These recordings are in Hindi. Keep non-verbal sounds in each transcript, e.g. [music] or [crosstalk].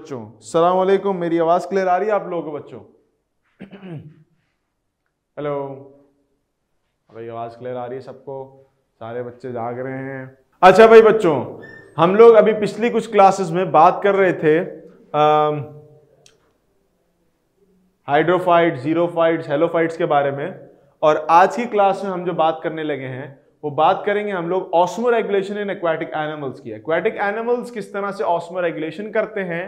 बच्चों। सलाम वालेकुम मेरी आवाज़ क्लियर आ रही है आप लोगों को बच्चों? हेलो। भाई, आवाज़ क्लियर आ रही है सबको? सारे बच्चे जाग रहे हैं। अच्छा भाई बच्चों, हम लोग अभी पिछली कुछ क्लासेस में बात कर रहे थे हाइड्रोफाइट जीरोफाइट्स हेलोफाइट्स के बारे में। और आज की क्लास में हम जो बात करने लगे हैं, वो बात करेंगे हम लोग osmo regulation in aquatic animals की। एक्वाटिक एनिमल्स किस तरह से ऑस्मो रेगुलेशन करते हैं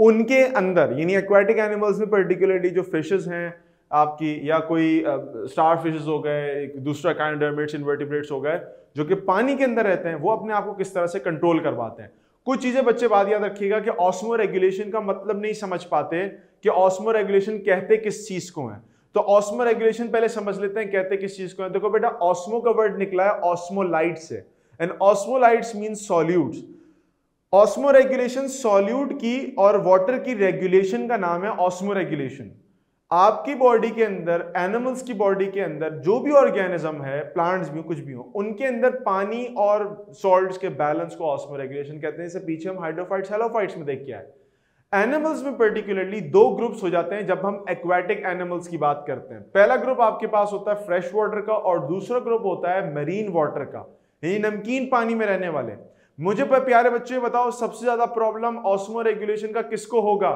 उनके अंदर, यानी एक्वाटिक एनिमल्स में पर्टिकुलरली जो फिशेस हैं आपकी, या कोई स्टार फिशेस हो गए दूसरा काइंडर्मेट्स इन्वर्टिब्रेट्स हो गए, जो कि पानी के अंदर रहते हैं, वो अपने आप को किस तरह से कंट्रोल करवाते हैं। कुछ चीज़ें बच्चे बात याद रखिएगा कि ऑस्मो रेगुलेशन का मतलब नहीं समझ पाते कि ऑस्मो रेगुलेशन कहते किस चीज़ को है। तो ऑस्मो रेगुलेशन पहले समझ लेते हैं कहते किस चीज़ को है। देखो बेटा ऑस्मो का वर्ड निकला है ऑस्मोलाइट से। And osmolytes mean solutes osmo regulation solute की और वाटर की रेगुलेशन का नाम है ऑस्मो रेगुलेशन आपकी बॉडी के अंदर, एनिमल्स की बॉडी के अंदर, जो भी ऑर्गेनिज्म है, प्लांट्स भी कुछ भी हो, उनके अंदर पानी और सॉल्ट्स के बैलेंस को ऑस्मो रेगुलेशन कहते हैं। इसे पीछे हम हाइड्रोफाइट्स, हेलोफाइट्स में देख के आए। एनिमल्स में पर्टिकुलरली दो ग्रुप्स हो जाते हैं जब हम एक्वेटिक एनिमल्स की बात करते हैं। पहला ग्रुप आपके पास होता है फ्रेश वाटर का और दूसरा ग्रुप होता है मरीन वाटर का। यानी नमकीन पानी में रहने वाले। मुझे प्यारे बच्चे बताओ, सबसे ज़्यादा प्रॉब्लम ऑस्मो रेगुलेशन का किसको होगा?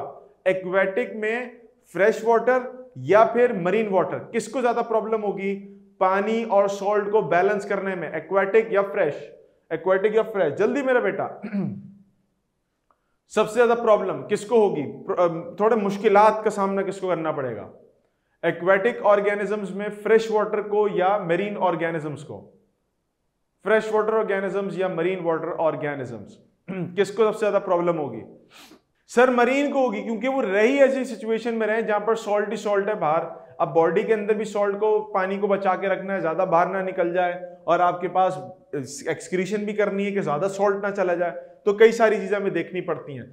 एक्वेटिक में फ्रेश वाटर या फिर मरीन वाटर किसको ज़्यादा प्रॉब्लम होगी? पानी और सॉल्ट को बैलेंस करने में एक्वेटिक या फ्रेश एक्वेटिक या फ्रेश जल्दी मेरा बेटा। [clears throat] सबसे ज़्यादा प्रॉब्लम किसको होगी? थोड़े मुश्किलात का सामना किसको करना पड़ेगा? एक्वेटिक ऑर्गेनिजम्स में फ्रेश वाटर को या मरीन ऑर्गेनिजम्स को? फ्रेश वाटर ऑर्गेनिजम्स या मरीन वाटर ऑर्गेनिजम्स? [clears throat] किसको सबसे ज़्यादा प्रॉब्लम होगी? सर, मरीन को होगी, क्योंकि वो रही ऐसी सिचुएशन में रहे जहाँ पर सॉल्ट ही सॉल्ट है बाहर। अब बॉडी के अंदर भी सॉल्ट को, पानी को बचा के रखना है, ज़्यादा बाहर ना निकल जाए, और आपके पास एक्सक्रीशन भी करनी है कि ज़्यादा सॉल्ट ना चला जाए तो कई सारी चीज़ें हमें देखनी पड़ती हैं।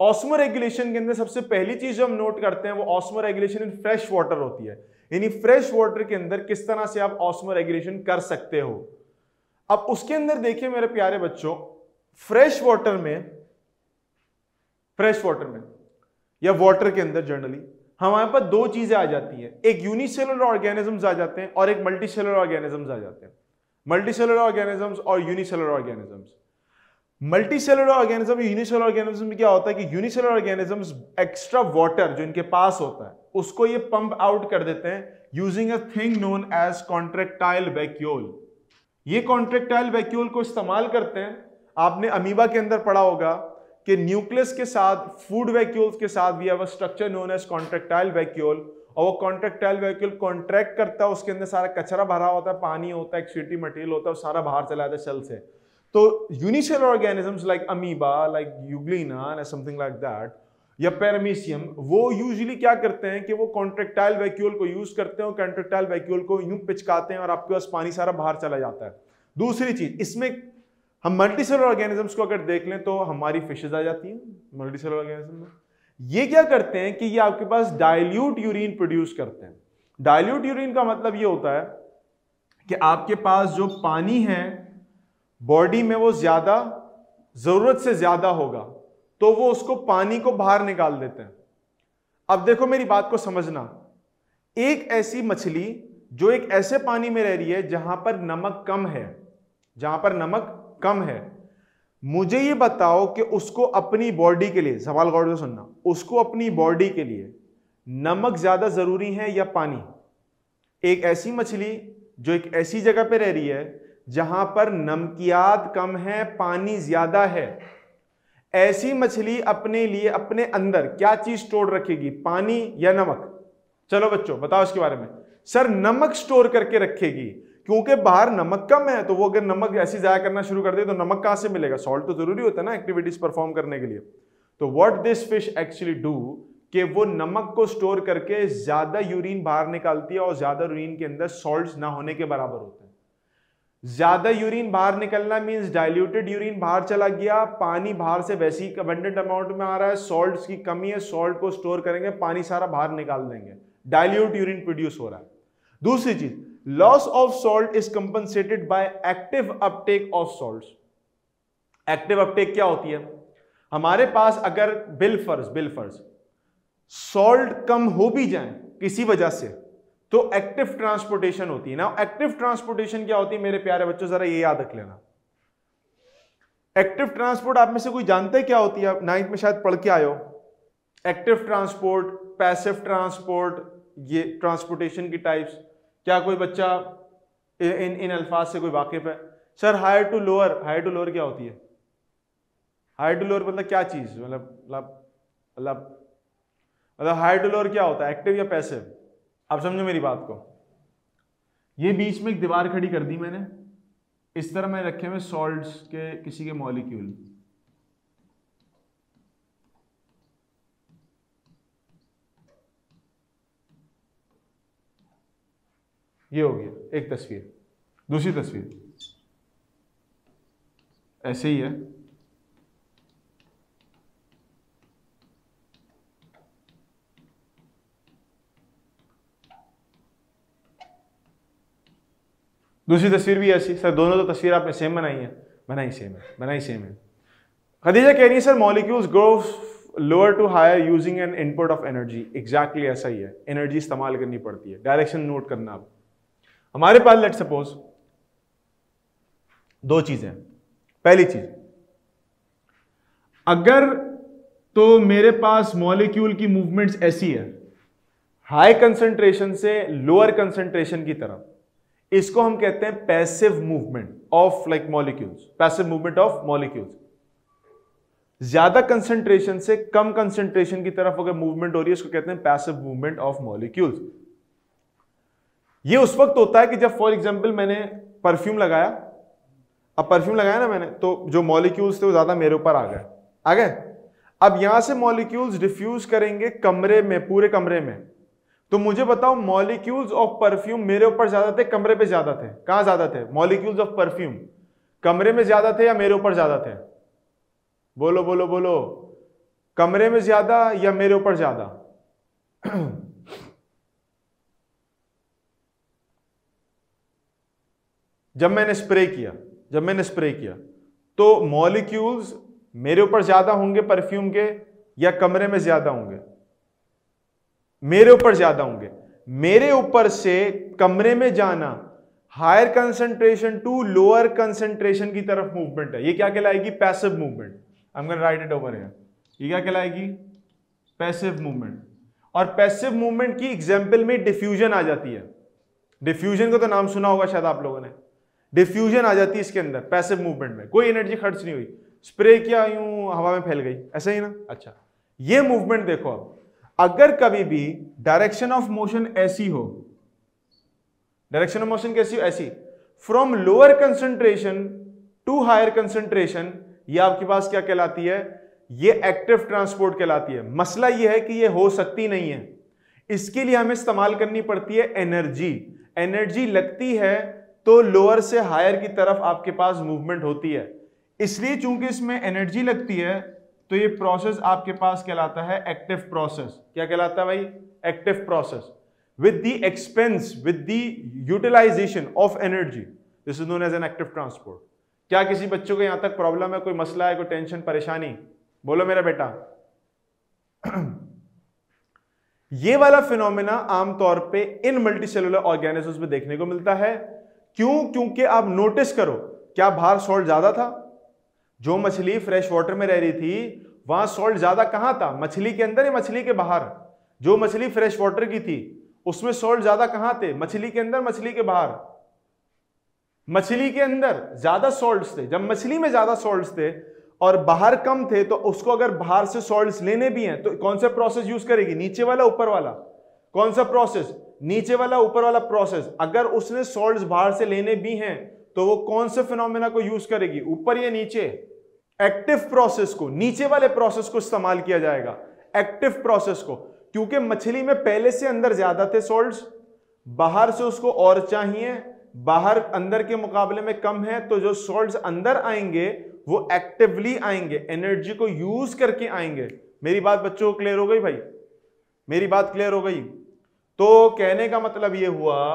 ऑस्मो रेगुलेशन के अंदर सबसे पहली चीज़ जो हम नोट करते हैं, वो osmo regulation in fresh water होती है। यानी फ्रेश वाटर के अंदर किस तरह से आप ऑस्मो रेगुलेशन कर सकते हो? अब उसके अंदर देखिए मेरे प्यारे बच्चों फ्रेश वाटर में फ्रेश वाटर में, या वाटर के अंदर जनरली हमारे पास दो चीज़ें आ जाती हैं। एक यूनिसेलुलर ऑर्गेनिजम्स आ जाते हैं और एक मल्टीसेलुलर ऑर्गेनिजम्स आ जाते हैं। मल्टीसेलुलर ऑर्गेनिजम्स और unicellular organisms multicellular organism unicellular organism क्या होता है कि यूनिसेलुलर ऑर्गेनिजम्स एक्स्ट्रा वाटर जो इनके पास होता है, उसको ये पंप आउट कर देते हैं using a thing known as contractile vacuole ये कॉन्ट्रेक्टाइल वैक्यूल को इस्तेमाल करते हैं। आपने अमीबा के अंदर पढ़ा होगा कि न्यूक्लियस के साथ फ़ूड वैक्यूल्स के साथ भी structure known as contractile vacuole और वो कॉन्ट्रेक्टाइल वैक्यूल कॉन्ट्रैक्ट करता है, उसके अंदर सारा कचरा भरा होता है, पानी होता है एक्सिटी मटेरियल होता है सारा बाहर चला जाता है सेल से। तो unicellular organisms like amoeba like euglena something like that या पैरामीसियम, वो यूजुअली क्या करते हैं कि वो कॉन्ट्रेक्टाइल वैक्यूल को यूज़ करते हैं और कॉन्ट्रेक्टाइल वैक्यूल को यूँ पिचकाते हैं और आपके पास पानी सारा बाहर चला जाता है। दूसरी चीज़, इसमें हम मल्टीसेलर ऑर्गेनिजम्स को अगर देख लें तो हमारी फिशेज आ जाती हैं मल्टीसेलर ऑर्गेनिज्म में। ये क्या करते हैं कि ये आपके पास डायल्यूट यूरिन प्रोड्यूस करते हैं। डायल्यूट यूरिन का मतलब ये होता है कि आपके पास जो पानी है बॉडी में वो ज़्यादा, ज़रूरत से ज़्यादा होगा। तो वो उसको पानी को बाहर निकाल देते हैं। अब देखो मेरी बात को समझना। एक ऐसी मछली जो एक ऐसे पानी में रह रही है जहाँ पर नमक कम है, जहाँ पर नमक कम है। मुझे ये बताओ कि उसको अपनी बॉडी के लिए, सवाल गौर से सुनना, उसको अपनी बॉडी के लिए नमक ज़्यादा ज़रूरी है या पानी? एक ऐसी मछली जो एक ऐसी जगह पे रह रही है जहाँ पर नमकियात कम है, पानी ज़्यादा है। ऐसी मछली अपने लिए, अपने अंदर क्या चीज़ स्टोर रखेगी? पानी या नमक? चलो बच्चों, बताओ इसके बारे में। सर, नमक स्टोर करके रखेगी, क्योंकि बाहर नमक कम है तो वो अगर नमक ऐसी जाया करना शुरू कर दे तो नमक कहाँ से मिलेगा? सॉल्ट तो ज़रूरी होता है ना एक्टिविटीज़ परफॉर्म करने के लिए। तो what this fish actually do कि वो नमक को स्टोर करके ज़्यादा यूरिन बाहर निकालती है और ज़्यादा यूरिन के अंदर सॉल्ट ना होने के बराबर होते हैं। ज़्यादा यूरिन बाहर निकलना मींस डाइल्यूटेड यूरिन बाहर चला गया, पानी बाहर से वैसे ही अबंडेंट अमाउंट में आ रहा है सॉल्ट की कमी है सॉल्ट को स्टोर करेंगे, पानी सारा बाहर निकाल देंगे। डाइल्यूट यूरिन प्रोड्यूस हो रहा है। दूसरी चीज़ loss of salt is compensated by active uptake of salt active uptake क्या होती है? हमारे पास अगर बिल फ़र्ज़ बिल फ़र्ज़ सॉल्ट कम हो भी जाए, किसी वजह से तो एक्टिव ट्रांसपोर्टेशन होती है। ना एक्टिव ट्रांसपोर्टेशन क्या होती है? मेरे प्यारे बच्चों, जरा ये याद रख लेना। एक्टिव ट्रांसपोर्ट आप में से कोई जानते क्या होती है? आप नाइन्थ में शायद पढ़ के आयो एक्टिव ट्रांसपोर्ट पैसिव ट्रांसपोर्ट ये ट्रांसपोर्टेशन की टाइप्स क्या कोई बच्चा इन इन अल्फाज से कोई वाकिफ है? Sir higher to lower higher to lower क्या होती है? हायर टू लोअर मतलब क्या चीज़? मतलब मतलब मतलब हायर टू लोअर क्या होता है? एक्टिव या पैसिव आप समझो मेरी बात को। ये बीच में एक दीवार खड़ी कर दी मैंने। इस तरह मैंने रखे हुए सॉल्ट्स के किसी के मॉलिक्यूल ये हो गया, एक तस्वीर, दूसरी तस्वीर। ऐसे ही है। दूसरी तस्वीर भी ऐसी, सर, दोनों तो तस्वीर आपने सेम बनाई है। बनाई, सेम है, बनाई, सेम है। खदीजा कह रही है, sir molecules grow lower to higher using an input of energy exactly ऐसा ही है। एनर्जी इस्तेमाल करनी पड़ती है। डायरेक्शन नोट करना आप हमारे पास लेट सपोज़ दो चीज़ें पहली चीज़, अगर तो मेरे पास मॉलिक्यूल की मूवमेंट्स ऐसी है हाई कंसंट्रेशन से लोअर कंसंट्रेशन की तरफ़। इसको हम कहते हैं passive movement of like molecules passive movement of molecules ज़्यादा कंसेंट्रेशन से कम कंसेंट्रेशन की तरफ़ अगर मूवमेंट हो रही है, इसको कहते हैं पैसिव मूवमेंट ऑफ़ मॉलिक्यूल्स ये उस वक्त होता है कि जब फॉर एग्ज़ाम्पल मैंने परफ्यूम लगाया. अब परफ्यूम लगाया ना मैंने तो जो मॉलिक्यूल्स थे वो ज़्यादा मेरे ऊपर आ गए. आ गए? अब यहाँ से मॉलिक्यूल्स डिफ्यूज करेंगे कमरे में, पूरे कमरे में. तो मुझे बताओ मॉलिक्यूल्स ऑफ़ परफ्यूम मेरे ऊपर ज़्यादा थे, कमरे पे ज़्यादा थे? कहाँ ज़्यादा थे? मॉलिक्यूल्स ऑफ़ परफ्यूम कमरे में ज़्यादा थे या मेरे ऊपर ज़्यादा थे? बोलो बोलो बोलो। कमरे में ज़्यादा या मेरे ऊपर ज़्यादा? [clears throat] जब मैंने स्प्रे किया, जब मैंने स्प्रे किया तो मॉलिक्यूल्स मेरे ऊपर ज़्यादा होंगे परफ्यूम के या कमरे में ज़्यादा होंगे? मेरे ऊपर ज़्यादा होंगे। मेरे ऊपर से कमरे में जाना higher concentration to lower concentration की तरफ़ मूवमेंट है। ये क्या कहलाएगी? Passive movement I am write it over ये क्या कहलाएगी? पैसिव मूवमेंट और पैसिव मूवमेंट की एग्ज़ाम्पल में डिफ्यूजन आ जाती है। डिफ्यूजन का तो नाम सुना होगा शायद आप लोगों ने। डिफ्यूजन आ जाती है इसके अंदर पैसिव मूवमेंट में। कोई एनर्जी खर्च नहीं हुई। स्प्रे किया यूँ हवा में फैल गई। ऐसा ही ना? अच्छा। ये मूवमेंट देखो अब अगर कभी भी डायरेक्शन ऑफ़ मोशन ऐसी हो डायरेक्शन ऑफ़ मोशन कैसी हो? ऐसी। From lower concentration to higher concentration ये आपके पास क्या कहलाती है? ये एक्टिव ट्रांसपोर्ट कहलाती है। मसला ये है कि ये हो सकती नहीं है। इसके लिए हमें इस्तेमाल करनी पड़ती है एनर्जी एनर्जी लगती है तो लोअर से हायर की तरफ़ आपके पास मूवमेंट होती है। इसलिए चूँकि इसमें एनर्जी लगती है तो ये प्रोसेस आपके पास कहलाता है एक्टिव प्रोसेस क्या कहलाता है भाई? Active process with the expense with the utilization of energy this is known as an active transport क्या किसी बच्चों को यहाँ तक प्रॉब्लम है? कोई मसला है? कोई टेंशन परेशानी? बोलो मेरा बेटा। [clears throat] ये वाला फिनोमेना आमतौर पे इन मल्टीसेलुलर ऑर्गेनिजम्स में देखने को मिलता है। क्यों? क्योंकि आप नोटिस करो, क्या बाहर सॉल्ट ज़्यादा था? जो मछली फ्रेश वाटर में रह रही थी, वहाँ सॉल्ट ज़्यादा कहाँ था? मछली के अंदर या मछली के बाहर? जो मछली फ्रेश वाटर की थी, उसमें सॉल्ट ज़्यादा कहाँ थे? मछली के अंदर, मछली के बाहर? मछली के अंदर ज़्यादा सॉल्ट थे। जब मछली में ज़्यादा सॉल्ट थे और बाहर कम थे तो उसको अगर बाहर से सॉल्ट लेने भी हैं तो कौन सा प्रोसेस यूज़ करेगी? नीचे वाला, ऊपर वाला? कौन सा प्रोसेस नीचे वाला, ऊपर वाला प्रोसेस अगर उसने सॉल्ट बाहर से लेने भी हैं तो वो कौन से फिनोमिना को यूज़ करेगी? ऊपर या नीचे? एक्टिव प्रोसेस को, नीचे वाले प्रोसेस को इस्तेमाल किया जाएगा। एक्टिव प्रोसेस को, क्योंकि मछली में पहले से अंदर ज़्यादा थे सोल्ट बाहर से उसको और चाहिए, बाहर अंदर के मुकाबले में कम है तो जो सोल्ट अंदर आएँगे, वो एक्टिवली आएँगे एनर्जी को यूज़ करके आएँगे। मेरी बात बच्चों को क्लियर हो गई भाई? मेरी बात क्लियर हो गई? तो कहने का मतलब ये हुआ,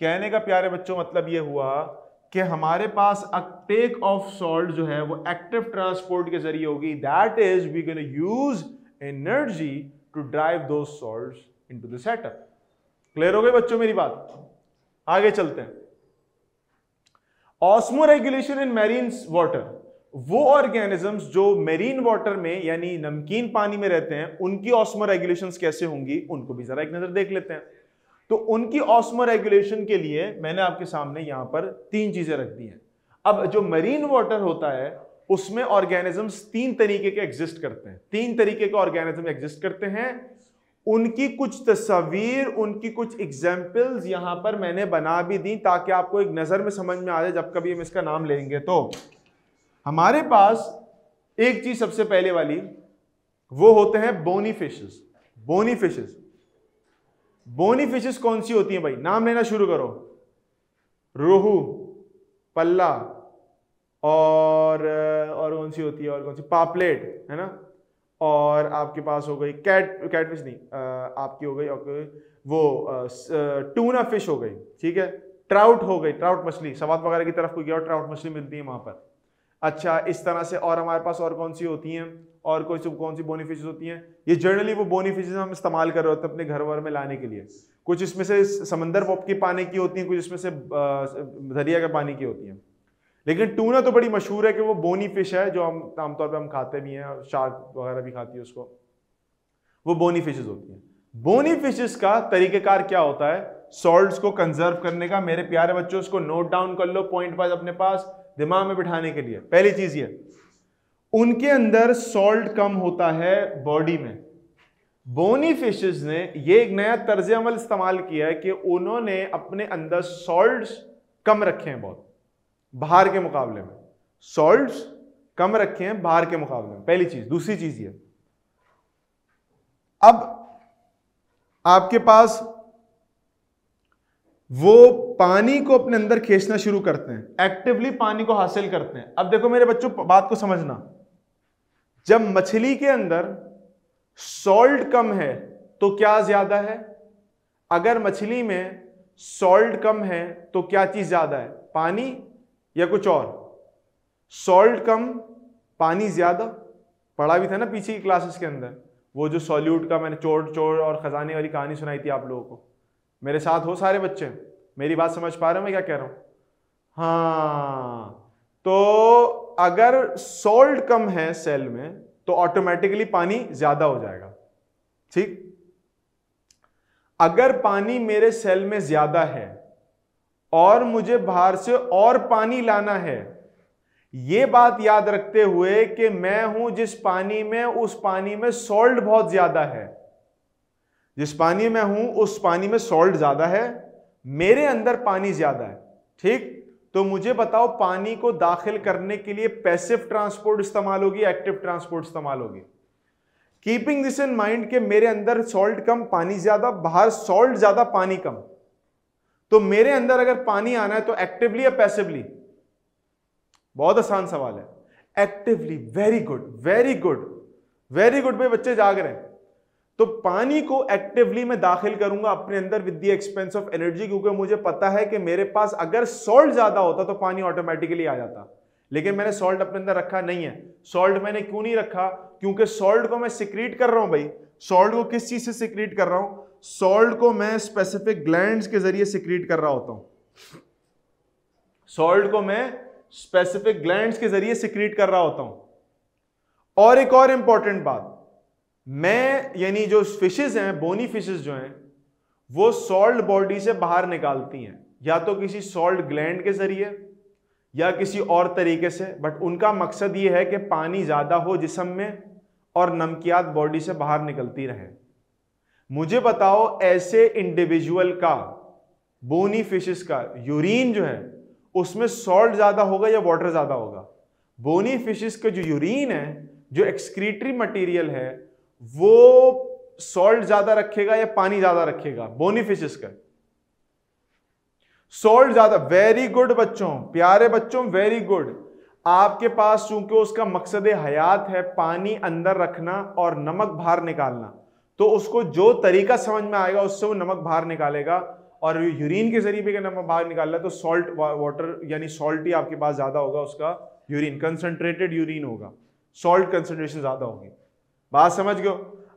कहने का प्यारे बच्चों मतलब ये हुआ कि हमारे पास अपटेक ऑफ़ सॉल्ट जो है वो एक्टिव ट्रांसपोर्ट के ज़रिए होगी। That is we can use energy to drive दो salt into the setup clear हो गए बच्चों मेरी बात? आगे चलते हैं। Osmo regulation in marine water वो ऑर्गेनिजम्स जो मेरीन वाटर में, यानी नमकीन पानी में रहते हैं, उनकी ऑस्मो रेगुलेशन कैसे होंगी, उनको भी जरा एक नज़र देख लेते हैं। तो उनकी ऑस्मो रेगुलेशन के लिए मैंने आपके सामने यहाँ पर तीन चीज़ें रख दी हैं। अब जो मरीन वाटर होता है, उसमें ऑर्गेनिजम्स तीन तरीके के एग्जिस्ट करते हैं। तीन तरीके के ऑर्गेनिज्म एग्जिस्ट करते हैं। उनकी कुछ तस्वीर, उनकी कुछ एग्जाम्पल्स यहाँ पर मैंने बना भी दी ताकि आपको एक नज़र में समझ में आ जाए जब कभी हम इसका नाम लेंगे तो। हमारे पास एक चीज़ सबसे पहले वाली, वो होते हैं bony fishes bony fishes bony fishes कौन सी होती हैं भाई? नाम लेना शुरू करो। रोहू, पल्ला, और और कौन सी होती है? और कौन सी? पापलेट, है ना? और आपके पास हो गई कैट, कैटफिश नहीं आपकी हो गई वो टूना फ़िश हो गई, ठीक है? ट्राउट हो गई, ट्राउट मछली, सवाद वगैरह की तरफ़ कोई और ट्राउट मछली मिलती है वहाँ पर। अच्छा इस तरह से और हमारे पास और कौन सी होती हैं? और कोई कौन सी बोनी होती हैं? ये जनरली वो बोनी हम इस्तेमाल कर रहे होते हैं अपने घर वर में लाने के लिए। कुछ इसमें से समंदर की पानी की होती हैं, कुछ इसमें से दरिया के पानी की होती हैं। लेकिन टूना तो बड़ी मशहूर है कि वो बोनी फ़िश है, जो हम, आमतौर पर हम खाते भी हैं शार्क वगैरह भी खाती है उसको। वो बोनी फिशेज होती हैं। बोनी फिशेज का तरीकेकार क्या होता है? सॉल्ट्स को कंजर्व करने का, मेरे प्यारे बच्चों उसको नोट डाउन कर लो पॉइंट वाइज अपने पास। दिमाग में बिठाने के लिए। पहली चीज़ ये, उनके अंदर सॉल्ट कम होता है बॉडी में। बोनी फिशेस ने ये एक नया तर्ज अमल इस्तेमाल किया है कि उन्होंने अपने अंदर सॉल्ट कम रखे हैं बहुत, बाहर के मुकाबले में। सॉल्ट कम रखे हैं बाहर के मुकाबले में। पहली चीज़। दूसरी चीज़ ये, अब आपके पास वो पानी को अपने अंदर खींचना शुरू करते हैं। एक्टिवली पानी को हासिल करते हैं। अब देखो मेरे बच्चों, बात को समझना। जब मछली के अंदर सॉल्ट कम है तो क्या ज़्यादा है? अगर मछली में सॉल्ट कम है तो क्या चीज़ ज़्यादा है? पानी या कुछ और? सॉल्ट कम, पानी ज़्यादा? पढ़ा भी था ना पीछे की क्लासेस के अंदर। वो जो सॉल्यूट का मैंने चोर चोर और खजाने वाली कहानी सुनाई थी आप लोगों को। मेरे साथ हो सारे बच्चे। मेरी बात समझ पा रहे हो मैं क्या कह रहा हूँ? हाँ। तो अगर सॉल्ट कम है सेल में तो ऑटोमेटिकली पानी ज़्यादा हो जाएगा। ठीक? अगर पानी मेरे सेल में ज़्यादा है और मुझे बाहर से और पानी लाना है यह बात याद रखते हुए कि मैं हूँ जिस पानी में, उस पानी में सॉल्ट बहुत ज़्यादा है। जिस पानी में हूँ, उस पानी में सॉल्ट ज़्यादा है, मेरे अंदर पानी ज़्यादा है। ठीक? तो मुझे बताओ, पानी को दाखिल करने के लिए पैसिव ट्रांसपोर्ट इस्तेमाल होगी एक्टिव ट्रांसपोर्ट इस्तेमाल होगी? कीपिंग दिस इन माइंड के मेरे अंदर सॉल्ट कम, पानी ज़्यादा, बाहर सॉल्ट ज़्यादा, पानी कम। तो मेरे अंदर अगर पानी आना है तो एक्टिवली या पैसिवली बहुत आसान सवाल है। Actively very good very good very good भाई, बच्चे जाग रहे हैं। तो पानी को एक्टिवली मैं दाखिल करूँगा अपने अंदर with the expense of energy क्योंकि मुझे पता है कि मेरे पास अगर सॉल्ट ज़्यादा होता तो पानी ऑटोमेटिकली आ जाता। लेकिन मैंने सॉल्ट अपने अंदर रखा नहीं है। सॉल्ट मैंने क्यों नहीं रखा? क्योंकि सॉल्ट को मैं सिक्रीट कर रहा हूँ भाई। सॉल्ट को किस चीज़ से सिक्रीट कर रहा हूँ? सॉल्ट को मैं स्पेसिफिक ग्लैंड के ज़रिए सिक्रीट कर रहा होता हूँ। सॉल्ट को मैं स्पेसिफिक ग्लैंड के ज़रिए सिक्रीट कर रहा होता हूँ। और एक और इंपॉर्टेंट बात। मैं, यानी जो फिशेज हैं बोनी फिशेज जो हैं, वो सॉल्ट बॉडी से बाहर निकालती हैं। या तो किसी सॉल्ट ग्लैंड के ज़रिए, या किसी और तरीके से बट उनका मकसद ये है कि पानी ज़्यादा हो जिसम में और नमकियात बॉडी से बाहर निकलती रहे। मुझे बताओ, ऐसे इंडिविजुअल का बोनी फिशेस का यूरिन जो है, उसमें सॉल्ट ज़्यादा होगा या वाटर ज़्यादा होगा? बोनी फिशेस का जो यूरिन है, जो एक्सक्रीटरी मटेरियल है वो सॉल्ट ज़्यादा रखेगा या पानी ज़्यादा रखेगा? बोनी बोनीफिशिस का सॉल्ट ज़्यादा वेरी गुड बच्चों, प्यारे बच्चों वेरी गुड आपके पास चूँकि उसका मकसद हयात है, पानी अंदर रखना और नमक बाहर निकालना तो उसको जो तरीका समझ में आएगा, उससे वो नमक बाहर निकालेगा और यूरिन के ज़रिए भी अगर बाहर निकाल रहा तो सॉल्ट वाटर यानी सॉल्ट ही आपके पास ज़्यादा होगा, उसका यूरिन कंसनट्रेटेड यूरिन होगा। सॉल्ट कंसनट्रेशन ज़्यादा होगी। बात समझ गए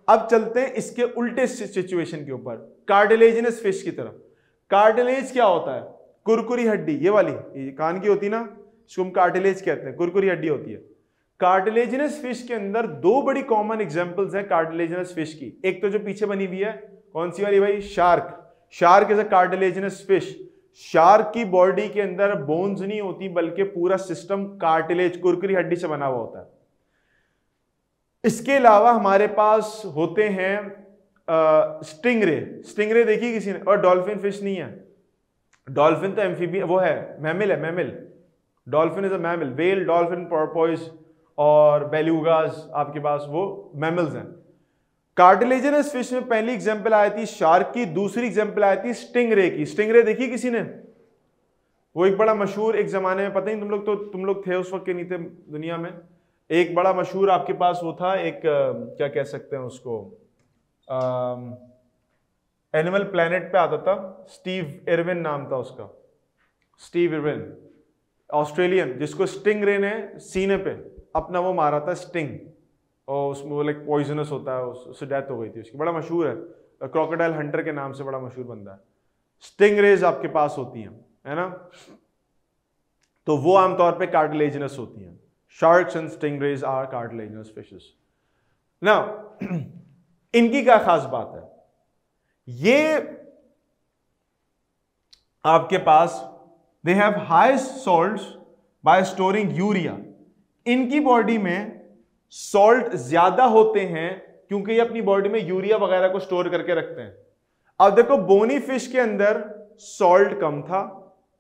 अब चलते हैं इसके उल्टे सिचुएशन के ऊपर। कार्डिलेजिनस फ़िश की तरफ़। कार्डिलेज क्या होता है? कुरकुरी हड्डी, ये वाली। ये कान की होती ना? इसको हम कार्टिलेज कहते हैं। कुरकुरी हड्डी होती है। कार्टिलेजिनस फ़िश के अंदर दो बड़ी कॉमन एग्जांपल्स हैं कार्टिलेजिनस फ़िश की। एक तो जो पीछे बनी हुई है, कौन सी वाली भाई? Shark shark is a cartilaginous fish shark की बॉडी के अंदर बोन्स नहीं होती, बल्कि पूरा सिस्टम कार्टिलेज कुरकुरी हड्डी से बना हुआ होता है। इसके अलावा हमारे पास होते हैं स्टिंगरे। स्टिंगरे देखी किसी ने? और डॉल्फिन फ़िश नहीं है। डॉल्फिन तो एम्फीबी वो है, मैमिल है, mammal. Dolphin is a mammal whale dolphin porpoise और बेलूगाज आपके पास वो मैमल्स हैं। कार्टिलेजनस फ़िश में पहली एग्जांपल आई थी शार्क की, दूसरी एग्जांपल आई थी स्टिंगरे की। स्टिंगरे देखी किसी ने? वो एक बड़ा मशहूर एक जमाने में, पता नहीं तुम लोग तो तुम लोग थे उस वक्त के नहीं थे दुनिया में। एक बड़ा मशहूर आपके पास वो था, एक क्या कह सकते हैं उसको एनिमल प्लेनेट पे आता था स्टीव इरविन नाम था उसका। स्टीव इरविन ऑस्ट्रेलियन जिसको स्टिंग रे ने सीने पे अपना वो मारा था स्टिंग और उसमें वो लाइक पॉइजनस होता है उससे डेथ हो गई थी उसकी। बड़ा मशहूर है। क्रोकोडाइल हंटर के नाम से बड़ा मशहूर बंदा है। स्टिंग रेज आपके पास होती हैं, है ना? तो वो आमतौर पे कार्टिलेजिनस होती हैं। And stingrays are cartilaginous fishes ना इनकी क्या खास बात है? ये आपके पास they have high salt by storing urea इनकी बॉडी में सॉल्ट ज़्यादा होते हैं क्योंकि ये अपनी बॉडी में यूरिया वगैरह को स्टोर करके रखते हैं। अब देखो बोनी फ़िश के अंदर सॉल्ट कम था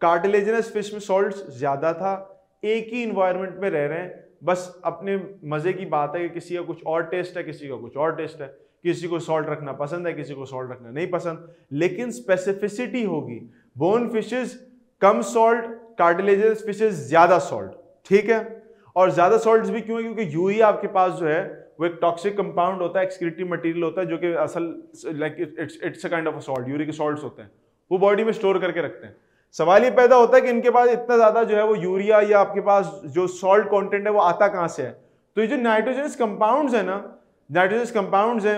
कार्टिलेजनस फ़िश में सॉल्ट ज़्यादा था एक ही इन्वायरमेंट में रह रहे हैं, बस अपने मज़े की बात है कि किसी का कुछ और टेस्ट है, किसी का कुछ और टेस्ट है। किसी को सॉल्ट रखना पसंद है, किसी को सॉल्ट रखना नहीं पसंद। लेकिन स्पेसिफिसिटी होगी। बोन फिशेज कम सॉल्ट कार्टिलेजनस फिशेज ज़्यादा सॉल्ट ठीक है? और ज़्यादा सॉल्ट भी क्यों है? क्योंकि यूरिया आपके पास जो है, वो एक टॉक्सिक कंपाउंड होता है एक्सक्रीटिव मटेरियल होता है, जो कि असल like it's it's a kind of salt uric salts होते हैं। वो बॉडी में स्टोर करके रखते हैं। सवाल ये पैदा होता है कि इनके पास इतना ज़्यादा जो है वो यूरिया या आपके पास जो सॉल्ट कॉन्टेंट है वो आता कहाँ से है? तो ये जो नाइट्रोजनस कंपाउंड है ना नाइट्रोजनस कंपाउंड है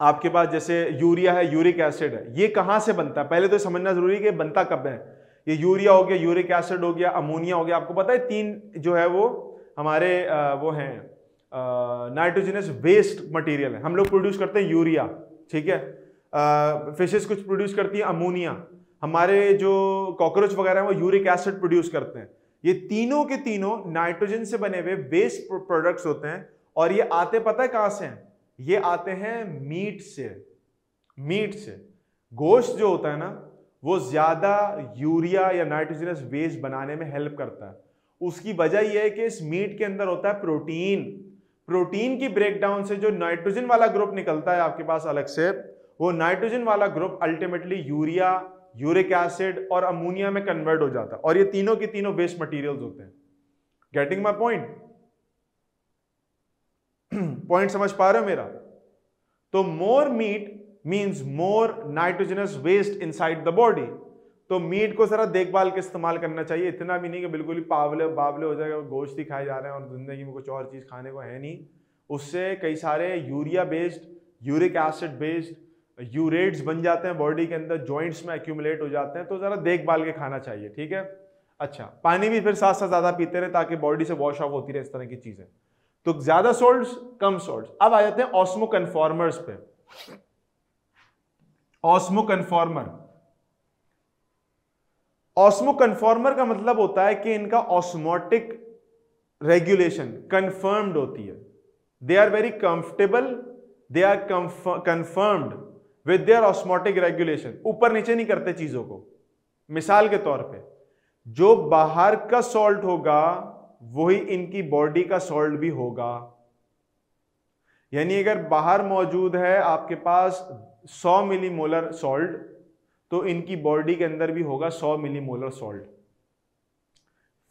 आपके पास जैसे यूरिया है, यूरिक एसिड है, ये कहाँ से बनता है? पहले तो समझना ज़रूरी है कि बनता कब है। ये यूरिया हो गया, यूरिक एसिड हो गया अमोनिया हो गया, आपको पता है तीन जो है वो हमारे वो हैं नाइट्रोजनस वेस्ट मटेरियल है। हम लोग प्रोड्यूस करते हैं यूरिया, ठीक है? फिशेस कुछ प्रोड्यूस करती है अमोनिया हमारे जो कॉकरोच वगैरह है, वो यूरिक एसिड प्रोड्यूस करते हैं. ये तीनों के तीनों नाइट्रोजन से बने हुए वेस्ट प्रोडक्ट्स होते हैं और ये आते पता है कहाँ से हैं? ये आते हैं मीट से. मीट से. गोश्त जो होता है ना, वो ज़्यादा यूरिया या नाइट्रोजनस वेस्ट बनाने में हेल्प करता है. उसकी वजह यह है कि इस मीट के अंदर होता है प्रोटीन प्रोटीन की ब्रेकडाउन से जो नाइट्रोजन वाला ग्रुप निकलता है आपके पास अलग से वो नाइट्रोजन वाला group ultimately urea, uric acid और अमोनिया में कन्वर्ट हो जाता है। और ये तीनों के तीनों वेस्ट मटेरियल्स होते हैं। गेटिंग माई पॉइंट पॉइंट समझ पा रहे हो मेरा? तो more meat means more nitrogenous waste inside the body तो मीट को जरा देखभाल के इस्तेमाल करना चाहिए। इतना भी नहीं कि बिल्कुल ही पावले, बावले हो जाएगा, गोश्त ही खाए जा रहे हैं और ज़िंदगी में कुछ और चीज़ खाने को है नहीं। उससे कई सारे urea based uric acid based urates बन जाते हैं बॉडी के अंदर जॉइंट्स में एक्यूमुलेट हो जाते हैं तो ज़रा देखभाल के खाना चाहिए, ठीक है? अच्छा पानी भी फिर साथ साथ ज़्यादा पीते रहे ताकि बॉडी से वॉश ऑफ़ होती रहे इस तरह की चीज़ें। तो ज़्यादा सोल्ट कम सोल्ट अब आ जाते हैं ऑस्मो कन्फॉर्मर्स पे। ऑस्मो कन्फॉर्मर ऑस्मो कन्फॉर्मर का मतलब होता है कि इनका ऑस्मोटिक रेगुलेशन कंफर्म्ड होती है। They are very comfortable they are confirmed with their osmotic regulation ऊपर नीचे नहीं करते चीज़ों को। मिसाल के तौर पे, जो बाहर का सॉल्ट होगा, वही इनकी बॉडी का सॉल्ट भी होगा। यानी अगर बाहर मौजूद है, आपके पास 100 मिली मोलर सॉल्ट तो इनकी बॉडी के अंदर भी होगा 100 मिली मोलर सॉल्ट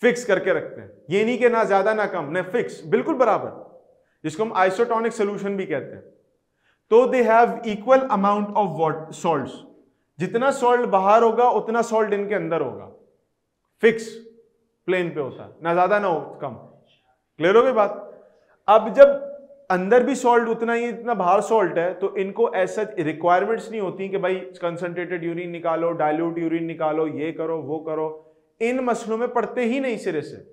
फिक्स करके रखते हैं। ये नहीं कि ना ज़्यादा ना कम, ना फिक्स बिल्कुल बराबर। जिसको हम आइसोटोनिक सोल्यूशन भी कहते हैं। तो they have equal amount of what salt जितना सॉल्ट बाहर होगा, उतना सॉल्ट इनके अंदर होगा। फिक्स प्लेन पे होता है। ना ज़्यादा, ना हो कम। क्लियर हो गई बात? अब जब अंदर भी सॉल्ट उतना ही, इतना बाहर सॉल्ट है तो इनको ऐसा रिक्वायरमेंट्स नहीं होती कि भाई कंसंट्रेटेड यूरिन निकालो डायल्यूट यूरिन निकालो, ये करो, वो करो। इन मसलों में पड़ते ही नहीं सिरे से।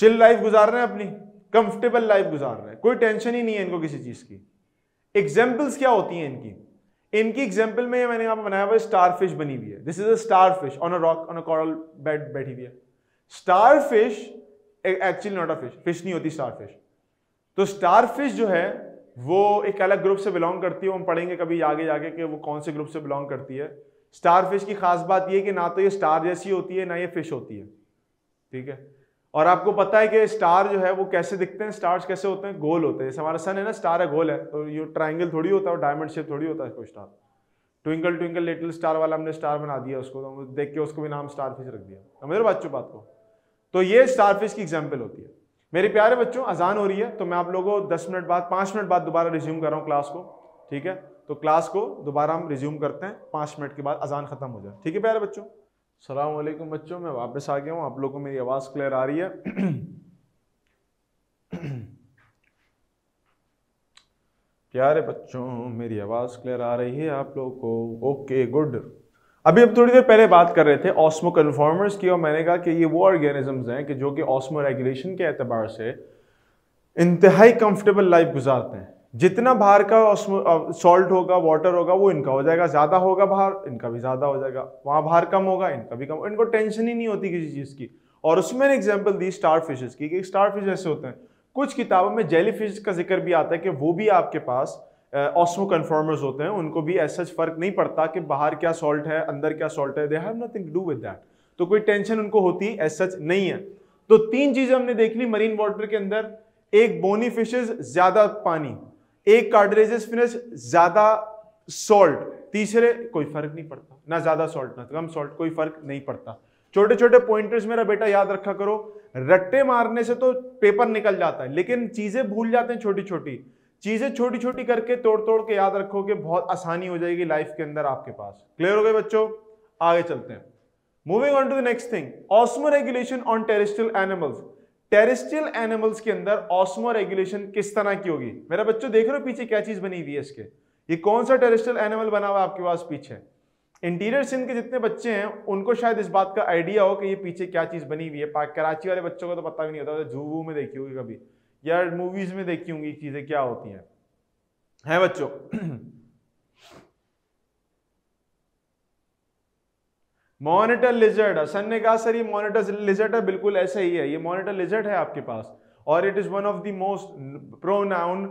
चिल लाइफ गुजार रहे हैं अपनी। कंफर्टेबल लाइफ गुजार रहे हैं। कोई टेंशन ही नहीं है इनको किसी चीज़ की। एग्जाम्पल्स क्या होती हैं इनकी? इनकी एग्ज़ाम्पल में मैंने यहाँ पर बनाया हुआ स्टार फ़िश बनी हुई है। This is a starfish on a rock on a coral bed बैठी हुई है। Starfish actually not a fish fish नहीं होती स्टार फ़िश तो स्टार फ़िश जो है, वो एक अलग ग्रुप से बिलोंग करती है। हम पढ़ेंगे कभी आगे जाके कि वो कौन से ग्रुप से बिलोंग करती है। स्टार फ़िश की खास बात ये कि ना तो ये स्टार जैसी होती है, ना ये फ़िश होती है। ठीक है? और आपको पता है कि स्टार जो है वो कैसे दिखते हैं, स्टार्स कैसे होते हैं? गोल होते हैं। जैसे हमारा सन है ना, स्टार है, गोल है। तो ये ट्राइंगल थोड़ी होता है और डायमंड शेप थोड़ी होता है कोई star. Twinkle twinkle, little star वाला हमने स्टार बना दिया उसको तो देख के उसको भी नाम स्टार फ़िश रख दिया। समझ बच्चों बात को? तो ये स्टार फ़िश की एग्ज़ाम्पल होती है। मेरे प्यारे बच्चों, अजान हो रही है तो मैं आप लोगों को दस मिनट बाद, पाँच मिनट बाद दोबारा रिज्यूम कर रहा हूँ क्लास को, ठीक है? तो क्लास को दोबारा हम रिज्यूम करते हैं, पाँच मिनट के बाद अजान खत्म हो जाए। ठीक है प्यारे बच्चों? सलामकुम बच्चों, मैं वापस आ गया हूँ। आप लोगों को मेरी आवाज़ क्लियर आ रही है। प्यारे बच्चों, मेरी आवाज़ क्लियर आ रही है आप लोगों को। ओके गुड अभी अब थोड़ी देर पहले बात कर रहे थे ऑस्मो कन्फॉर्मर्स की, और मैंने कहा कि ये वो ऑर्गेनिजम्स हैं कि जो कि ऑस्मो रेगुलेशन के एतबार से इंतहाई कंफर्टेबल लाइफ गुजारते हैं। जितना बाहर का सॉल्ट होगा वाटर होगा, वो इनका हो जाएगा। ज़्यादा होगा बाहर, इनका भी ज़्यादा हो जाएगा। वहाँ बाहर कम होगा, इनका भी कम। होगा इनको टेंशन ही नहीं होती किसी चीज़ की। और उसमें एग्ज़ाम्पल दी स्टार फिशेस की स्टार फ़िश ऐसे होते हैं। कुछ किताबों में जेली फ़िश का ज़िक्र भी आता है कि वो भी आपके पास ऑस्मो कन्फॉर्मर्स होते हैं। उनको भी ऐसा फ़र्क नहीं पड़ता कि बाहर क्या सॉल्ट है, अंदर क्या सॉल्ट है। They have nothing to do with that तो कोई टेंशन उनको होती एज सच नहीं है। तो तीन चीज़ें हमने देख ली मरीन वाटर के अंदर। एक बोनी फिशेज ज़्यादा पानी। एक कार्डरेजेस फिनिश, ज़्यादा सॉल्ट तीसरे, कोई फ़र्क नहीं पड़ता। ना ज़्यादा सॉल्ट ना कम सॉल्ट कोई फ़र्क नहीं पड़ता। छोटे छोटे पॉइंटर्स मेरा बेटा याद रखा करो। रट्टे मारने से तो पेपर निकल जाता है, लेकिन चीज़ें भूल जाते हैं छोटी छोटी चीज़ें छोटी छोटी करके तोड़ तोड़ के याद रखोगे, बहुत आसानी हो जाएगी लाइफ के अंदर आपके पास। क्लियर हो गए बच्चों? आगे चलते हैं। Moving on to the next thing osmoregulation on terrestrial animals terrestrial animals के अंदर ऑस्मो रेगुलेशन किस तरह की होगी? मेरा बच्चों, देख रहे हो पीछे क्या चीज़ बनी हुई है इसके? ये कौन सा टेरिस्टियल एनिमल बना हुआ आपके पास पीछे? इंटीरियर सिंध के जितने बच्चे हैं, उनको शायद इस बात का आइडिया हो कि ये पीछे क्या चीज़ बनी हुई है। कराची वाले बच्चों को तो पता भी नहीं होता जू वू में देखी होगी कभी। या मूवीज़ में देखी होंगी, चीज़ें क्या होती हैं। है बच्चों? [clears throat] मॉनिटर लिजर्ड हसन ने कहा सर ये मॉनिटर लिजर्ड है बिल्कुल ऐसा ही है ये मॉनिटर लिजर्ड है आपके पास और it is one of the most pronounced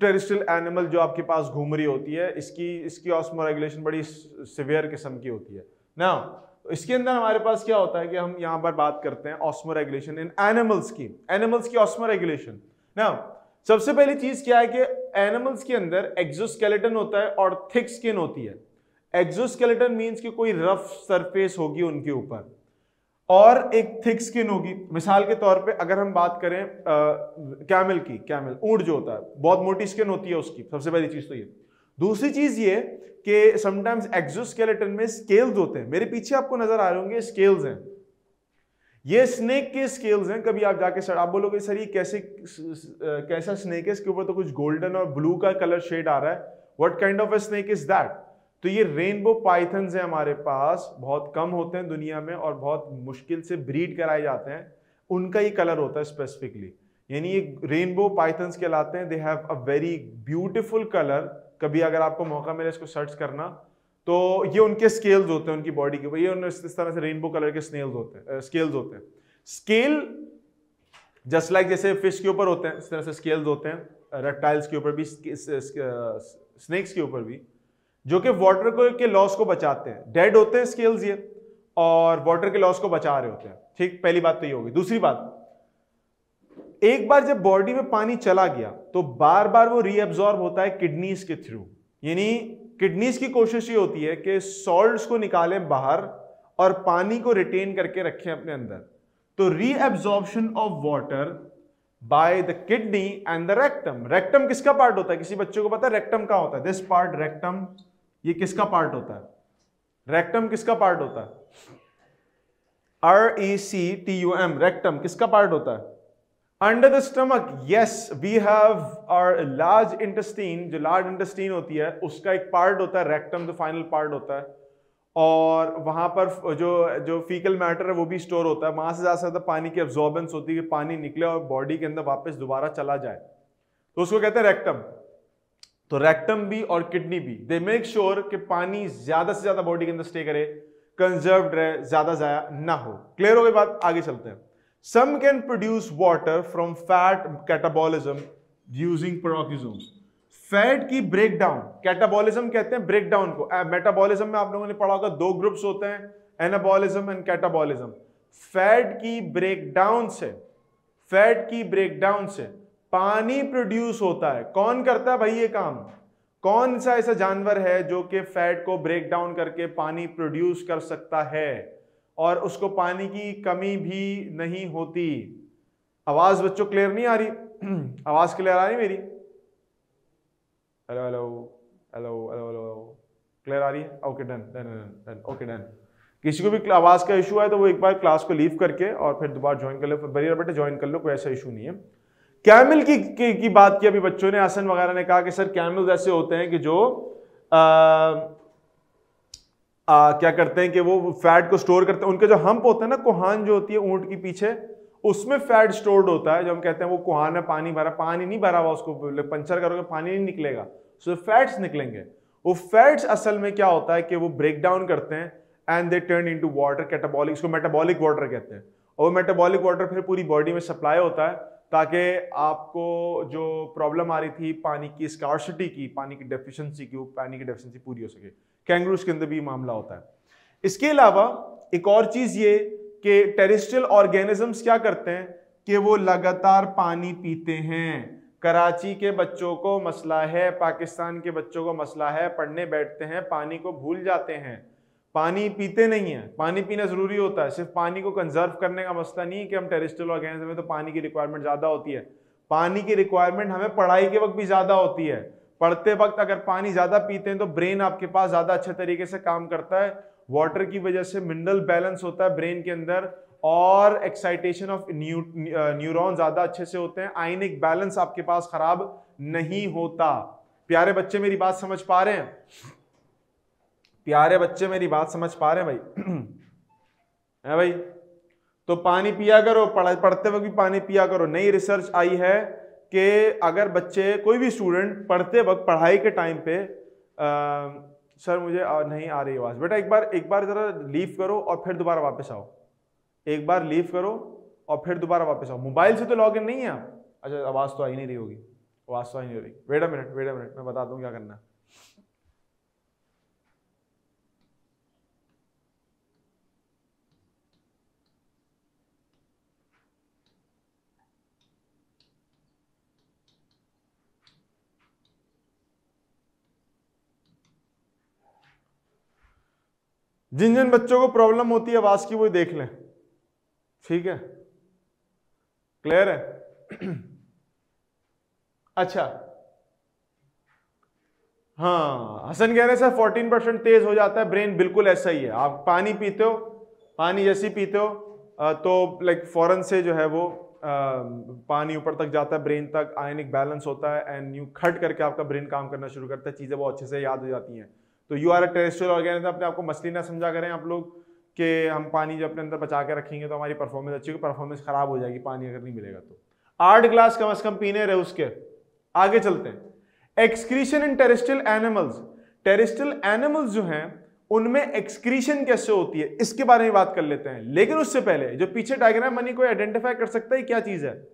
terrestrial animal जो आपके पास घूम रही होती है इसकी इसकी ऑस्मो रेगुलेशन बड़ी सिवियर किस्म की होती है ना इसके अंदर हमारे पास क्या होता है कि हम यहाँ पर बात करते हैं ऑस्मो रेगुलेशन इन एनिमल्स की एनिमल्स की ऑस्मो रेगुलेशन ना सबसे पहली चीज़ क्या है कि एनिमल्स के अंदर एक्जोस्केलेटन होता है और थिक स्किन होती है एक्सोस्केलेटन मींस कि कोई रफ सरफेस होगी उनके ऊपर। और एक थिक स्किन होगी। मिसाल के तौर पे अगर हम बात करें कैमल की कैमल ऊँट जो होता है, बहुत मोटी स्किन होती है उसकी, सबसे पहली चीज़ तो ये। दूसरी चीज़ ये कि समटाइम्स एक्सोस्केलेटन में स्केल्स होते हैं। मेरे पीछे आपको नज़र आ रहे होंगे स्केल्स हैं। ये स्नेक के स्केल्स हैं। कभी आप जाके सर आप बोलोगे, सर, ये कैसे कैसा स्नेक है? इसके ऊपर तो कुछ गोल्डन और ब्लू का कलर शेड आ रहा है। What kind of a snake is that तो ये रेनबो पाइथन है हमारे पास, बहुत कम होते हैं दुनिया में और बहुत मुश्किल से ब्रीड कराए जाते हैं। उनका ही कलर होता है स्पेसिफिकली यानी ये रेनबो पाइथन्स कहलाते हैं they have a very beautiful colour कभी अगर आपको मौका मिले इसको सर्च करना तो ये उनके स्केल्स होते हैं, उनकी बॉडी के। ये इस तरह से रेनबो कलर के स्नेल्स होते हैं स्केल्स होते हैं। स्केल जस्ट लाइक जैसे फ़िश के ऊपर होते हैं, इस तरह से स्केल्स होते हैं। रेप्टाइल्स के ऊपर भी स्नेक्स के ऊपर भी। जो कि वाटर को, के लॉस को बचाते हैं। डेड होते हैं स्केल्स ये, और वाटर के लॉस को बचा रहे होते हैं। ठीक, पहली बात तो ये होगी दूसरी बात, एक बार जब बॉडी में पानी चला गया तो बार बार वो रीअब्जॉर्ब होता है किडनीज के थ्रू यानी किडनीज की कोशिश ये होती है कि सॉल्ट्स को निकालें बाहर और पानी को रिटेन करके रखें अपने अंदर। तो reabsorption of water by the kidney and the rectum rectum किसका पार्ट होता है? किसी बच्चे को पता है? रेक्टम का होता है। दिस पार्ट रेक्टम ये किसका पार्ट होता है? रेक्टम किसका पार्ट होता है? R E C T U M rectum किसका पार्ट होता है? Under the stomach yes we have R large intestine जो लार्ज इंटेस्टीन होती है, उसका एक पार्ट होता है रेक्टम जो फाइनल पार्ट होता है। और वहाँ पर जो जो फीकल मैटर है, वो भी स्टोर होता है। वहाँ से ज़्यादा से ज़्यादा पानी की एब्जॉर्बेंस होती है कि पानी निकले और बॉडी के अंदर वापस दोबारा चला जाए। तो उसको कहते हैं रेक्टम तो रेक्टम भी और किडनी भी दे मेक श्योर कि पानी ज़्यादा से ज़्यादा बॉडी के अंदर स्टे करे कंजर्व रहे, ज़्यादा जाया ना हो। क्लियर हो गई बात? आगे चलते हैं। Some can produce water from fat catabolism using peroxisome fat की ब्रेक डाउन कैटाबॉलिज्म कहते हैं ब्रेकडाउन को। मेटाबॉलिज्म में आप लोगों ने पढ़ा होगा, दो ग्रुप्स होते हैं एनाबॉलिज्म एंड कैटाबॉलिज्म फैट की ब्रेकडाउन से फैट की ब्रेकडाउन से पानी प्रोड्यूस होता है। कौन करता है भाई ये काम? कौन सा ऐसा जानवर है जो कि फैट को ब्रेक डाउन करके पानी प्रोड्यूस कर सकता है और उसको पानी की कमी भी नहीं होती? आवाज़ बच्चों क्लियर नहीं आ रही? [clears throat] आवाज़ क्लियर आ रही मेरी? Hello hello hello hello hello clear आ रही है? Okay done done done okay done किसी को भी आवाज़ का इशू है तो वो एक बार क्लास को लीव करके और फिर दोबारा ज्वाइन कर लो। बरियर बेटे ज्वाइन कर लो, कोई ऐसा इशू नहीं है। कैमल की, की की बात की अभी बच्चों ने आसन वगैरह ने कहा कि सर कैमल ऐसे होते हैं कि जो आ, आ, क्या करते हैं कि वो फैट को स्टोर करते हैं। उनके जो हम्प होते हैं ना कोहान जो होती है ऊँट की पीछे उसमें फैट स्टोर्ड होता है। जो हम कहते हैं वो कुहान है पानी भरा पानी नहीं भरा हुआ उसको पंचर करोगे पानी नहीं निकलेगा। सो फैट्स निकलेंगे। वो फैट्स असल में क्या होता है कि वो ब्रेक डाउन करते हैं and they turn into water catabolic उसको मेटाबॉलिक वाटर कहते हैं। और मेटाबॉलिक वाटर फिर पूरी बॉडी में सप्लाई होता है। ताकि आपको जो प्रॉब्लम आ रही थी पानी की स्कॉर्सिटी की, पानी की डेफिशिएंसी की, वो पानी की डेफिशिएंसी पूरी हो सके। कैंगरूज के अंदर भी मामला होता है। इसके अलावा एक और चीज़ ये कि टेरिस्ट्रियल ऑर्गेनिजम्स क्या करते हैं कि वो लगातार पानी पीते हैं। कराची के बच्चों को मसला है, पाकिस्तान के बच्चों को मसला है, पढ़ने बैठते हैं, पानी को भूल जाते हैं। पानी पीते नहीं है। पानी पीना ज़रूरी होता है। सिर्फ़ पानी को कंजर्व करने का मसला नहीं है कि हम टेरिस्ट्रियल ऑर्गेनिज्म में तो पानी की रिक्वायरमेंट ज़्यादा होती है। पानी की रिक्वायरमेंट हमें पढ़ाई के वक्त भी ज़्यादा होती है। पढ़ते वक्त अगर पानी ज़्यादा पीते हैं तो ब्रेन आपके पास ज़्यादा अच्छे तरीके से काम करता है। वाटर की वजह से मिनरल बैलेंस होता है ब्रेन के अंदर और एक्साइटेशन ऑफ़ न्यूरॉन ज़्यादा अच्छे से होते हैं। आइनिक बैलेंस आपके पास खराब नहीं होता। प्यारे बच्चे मेरी बात समझ पा रहे हैं? प्यारे बच्चे मेरी बात समझ पा रहे हैं भाई? [clears throat] है भाई? तो पानी पिया करो पढ़ पढ़ते वक्त भी पानी पिया करो। नई रिसर्च आई है कि अगर बच्चे कोई भी स्टूडेंट पढ़ते वक्त पढ़ाई के टाइम पे आ, सर मुझे आ, नहीं आ रही आवाज़। बेटा एक बार एक बार ज़रा लीव करो और फिर दोबारा वापस आओ। एक बार लीव करो और फिर दोबारा वापस आओ। मोबाइल से तो लॉग इन नहीं है आप। अच्छा आवाज़ तो आई नहीं रही होगी। आवाज़ तो आई नहीं रही। Wait a minute wait a minute मैं बता दूँ क्या करना है। जिन जिन बच्चों को प्रॉब्लम होती है, आवाज़ की वो देख लें। ठीक है? क्लियर है? [clears throat] अच्छा। हाँ हसन कह रहे सर 14 परसेंट तेज हो जाता है ब्रेन बिल्कुल ऐसा ही है। आप पानी पीते हो, पानी जैसी पीते हो तो लाइक फॉरन से जो है वो पानी ऊपर तक जाता है ब्रेन तक आयनिक बैलेंस होता है एंड यू खट करके आपका ब्रेन काम करना शुरू करता है, चीज़ें बहुत अच्छे से याद हो जाती हैं। तो you are a terrestrial organism अपने आपको मछली ना समझा करें आप लोग कि हम पानी जो अपने अंदर बचा के रखेंगे तो हमारी परफॉर्मेंस अच्छी होगी परफॉर्मेंस खराब हो जाएगी, पानी अगर नहीं मिलेगा तो। आठ ग्लास कम अज कम पीने रहे उसके। आगे चलते हैं। Excretion in terrestrial animals terrestrial animals जो हैं, उनमें एक्सक्रीशन कैसे होती है, इसके बारे में बात कर लेते हैं। लेकिन उससे पहले, जो पीछे डायग्राम बनी, कोई आइडेंटिफाई कर सकता है क्या चीज़ है?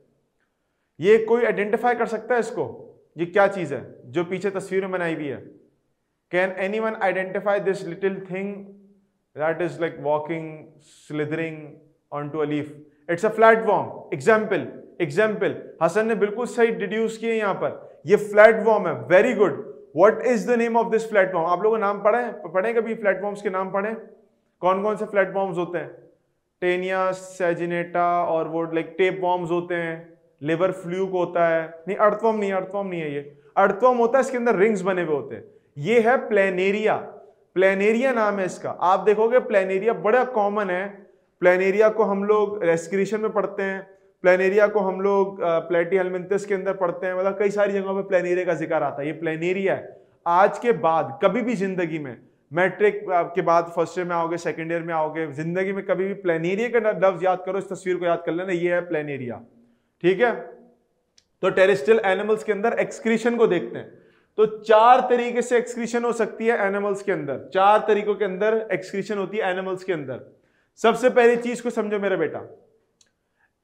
ये कोई आइडेंटिफाई कर सकता है इसको? ये क्या चीज़ है, जो पीछे तस्वीर में बनाई हुई है? Can anyone identify this little thing that is like walking, slithering onto a leaf? It's a flatworm. Example, example. Hasan ने बिल्कुल सही डिड्यूस किए यहाँ पर ये फ्लैट वॉर्म है very good what is the name of this flatworm आप लोगों नाम पढ़े पढ़े कभी फ्लैटवॉर्म्स के नाम पढ़े कौन कौन से फ्लैटवॉर्म्स होते हैं? टेनिया सेजिनेटा और वो लाइक टेप वॉर्म्स होते हैं। लिवर फ्लूक होता है। नहीं अर्थवम नहीं अर्थवॉर्म नहीं है ये। अर्थवम होता है इसके अंदर रिंग्स बने हुए होते हैं। ये है प्लेनेरिया। प्लेनेरिया नाम है इसका। आप देखोगे प्लेनेरिया बड़ा कॉमन है। प्लेनेरिया को हम लोग रेस्क्रिशन में पढ़ते हैं। प्लेनेरिया को हम लोग प्लेटी हेलमेंथस के अंदर पढ़ते हैं। मतलब कई सारी जगहों पर प्लेनेरिया का ज़िक्र आता है। ये प्लेनेरिया है। आज के बाद, कभी भी ज़िंदगी में, मैट्रिक के बाद फ़र्स्ट ईयर में आओगे सेकेंड ईयर में आओगे, ज़िंदगी में कभी भी प्लेनेरिया का लफ्ज याद करो, इस तस्वीर को याद कर लेना। ये है प्लेनेरिया। ठीक है? तो टेरिस्टल एनिमल्स के अंदर एक्सक्रीशन को देखते हैं। तो चार तरीके से एक्सक्रीशन हो सकती है एनिमल्स के अंदर। चार तरीकों के अंदर एक्सक्रीशन होती है एनिमल्स के अंदर। सबसे पहली चीज़ को समझो मेरा बेटा।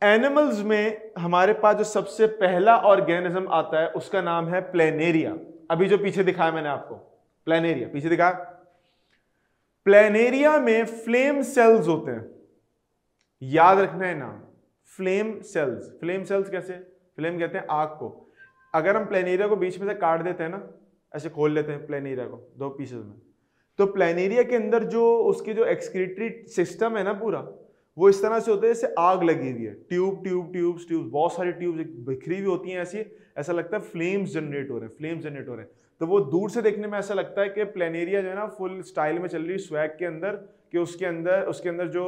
एनिमल्स में हमारे पास जो सबसे पहला ऑर्गेनिज्म आता है, उसका नाम है प्लेनेरिया अभी जो पीछे दिखाया मैंने आपको। प्लेनेरिया पीछे दिखाया? प्लेनेरिया में फ्लेम सेल्स होते हैं। याद रखना है नाम फ्लेम सेल्स फ्लेम सेल्स कैसे? फ्लेम कहते हैं आग को। अगर हम प्लेनेरिया को बीच में से काट देते हैं ना, ऐसे खोल लेते हैं प्लेनेरिया को, दो पीसेस में। तो प्लेनेरिया के अंदर जो उसकी जो एक्सक्रीटरी सिस्टम है ना पूरा, वो इस तरह से होता है जैसे आग लगी हुई है। ट्यूब ट्यूब ट्यूब्स ट्यूब बहुत सारी ट्यूब बिखरी हुई होती हैं ऐसी, ऐसा लगता है फ्लेम्स जनरेट हो रहे हैं फ्लेम्स जनरेट हो रहे हैं। तो वो दूर से देखने में ऐसा लगता है कि प्लेनेरिया जो है ना फुल स्टाइल में चल रही है स्वैग के अंदर, कि उसके अंदर उसके अंदर जो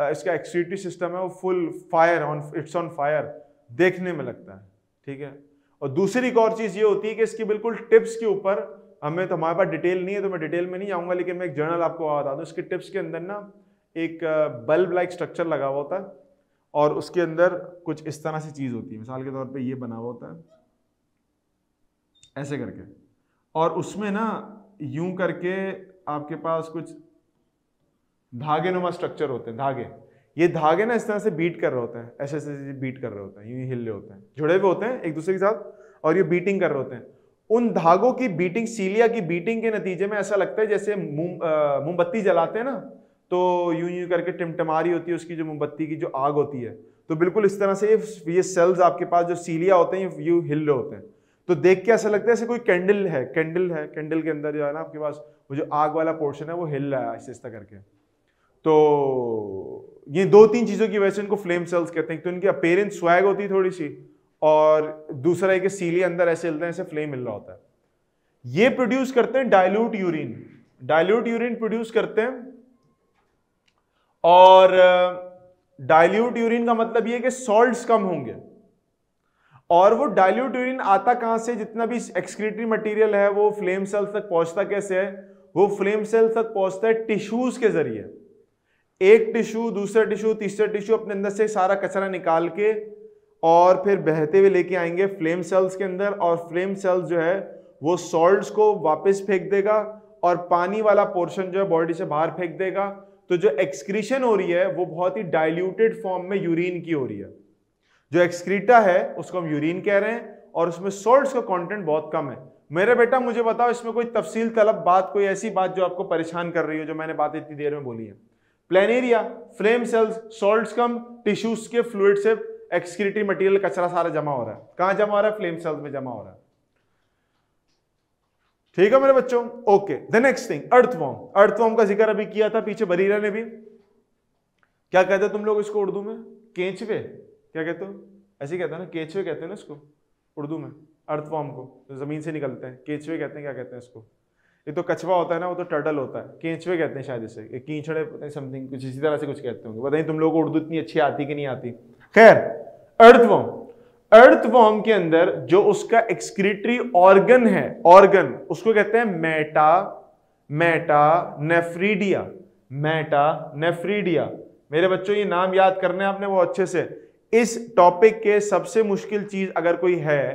इसका एक्सक्रीटरी सिस्टम है वो full fire on it's on fire देखने में लगता है। ठीक है? और दूसरी एक और चीज़ ये होती है कि इसकी बिल्कुल टिप्स के ऊपर हमें तो हमारे पास डिटेल नहीं है तो मैं डिटेल में नहीं आऊँगा, लेकिन मैं एक जर्नल आपको बता दूँ। इसके टिप्स के अंदर ना एक बल्ब लाइक स्ट्रक्चर लगा हुआ होता है, और उसके अंदर कुछ इस तरह से चीज़ होती है। मिसाल के तौर पे ये बना हुआ होता है, ऐसे करके। और उसमें ना यूँ करके आपके पास कुछ धागे नुमा स्ट्रक्चर होते हैं, धागे। ये धागे ना इस तरह से बीट कर रहे होते हैं, ऐसे ऐसे बीट कर रहे होते हैं, यूँ हिल रहे होते हैं। जुड़े हुए होते हैं एक दूसरे के साथ और ये बीटिंग कर रहे होते हैं। उन धागों की बीटिंग सीलिया की बीटिंग के नतीजे में ऐसा लगता है जैसे मोमबत्ती जलाते हैं ना तो यूँ यूँ करके टिमटमारी होती है उसकी जो मोमबत्ती की जो आग होती है। तो बिल्कुल इस तरह से ये सेल्स आपके पास जो सीलिया होते हैं, यू हिल रहे होते हैं। तो देख के ऐसा लगता है जैसे कोई कैंडल है कैंडल है कैंडल के अंदर जो है ना आपके पास वो जो आग वाला पोर्शन है वो हिल रहा है ऐसे करके। तो ये दो तीन चीज़ों की वजह से इनको फ्लेम सेल्स कहते हैं। तो इनकी अपेरेंस स्वैग होती है थोड़ी सी, और दूसरा है कि सीली अंदर ऐसे हिलते हैं, ऐसे फ्लेम मिल रहा होता है। ये प्रोड्यूस करते हैं dilute urine dilute urine produce करते हैं, और डायल्यूट यूरिन का मतलब ये कि सॉल्ट्स कम होंगे। और वो डायल्यूट यूरिन आता कहाँ से? जितना भी एक्सक्रीटरी मटेरियल है, वो फ्लेम सेल्स तक पहुँचता कैसे है? वो फ्लेम सेल्स तक पहुँचता है टिश्यूज के ज़रिए। एक टिश्यू, दूसरा टिश्यू, तीसरा टिश्यू अपने अंदर से सारा कचरा निकाल के और फिर बहते हुए लेके आएँगे फ्लेम सेल्स के अंदर और फ्लेम सेल्स जो है वो सॉल्ट्स को वापस फेंक देगा और पानी वाला पोर्शन जो है बॉडी से बाहर फेंक देगा। तो जो एक्सक्रीशन हो रही है, वो बहुत ही डाइल्यूटेड फॉर्म में यूरिन की हो रही है। जो एक्सक्रीटा है, उसको हम यूरिन कह रहे हैं और उसमें सॉल्ट्स का कंटेंट बहुत कम है। मेरे बेटा, मुझे बताओ, इसमें कोई तफसील तलब बात, कोई ऐसी बात जो आपको परेशान कर रही हो, जो मैंने बात इतनी देर में बोली है? प्लेनेरिया फ्लेम सेल्स सॉल्ट्स कम टिश्यूज के फ्लूड से एक्सक्रीटरी मटेरियल कचरा सारा जमा हो रहा है। कहाँ जमा हो रहा है? फ्लेम सेल्स में जमा हो रहा है। ठीक है मेरे बच्चों? Okay the next thing earthworm earthworm का ज़िक्र अभी किया था पीछे बरीरा ने भी। क्या कहते हैं तुम लोग इसको उर्दू में? केंचवे क्या कहते हो? ऐसे कहते हैं ना केचवे कहते हैं ना इसको, उर्दू में। अर्थवॉर्म को ज़मीन से निकलते हैं। केचवे कहते हैं, क्या कहते हैं इसको? ये तो कछवा होता है ना, वो तो टर्टल होता है। केंचवे कहते हैं शायद इसे। कीचड़े समथिंग कुछ इसी तरह से कुछ कहते होंगे। बताइए तुम लोग को उर्दू इतनी अच्छी आती कि नहीं आती? खैर अर्थवॉर्म अर्थवॉर्म के अंदर जो उसका एक्सक्रीटरी ऑर्गन है ऑर्गन उसको कहते हैं meta metanephridia metanephridia मेरे बच्चों, ये नाम याद करने आपने वो अच्छे से। इस टॉपिक के सबसे मुश्किल चीज़ अगर कोई है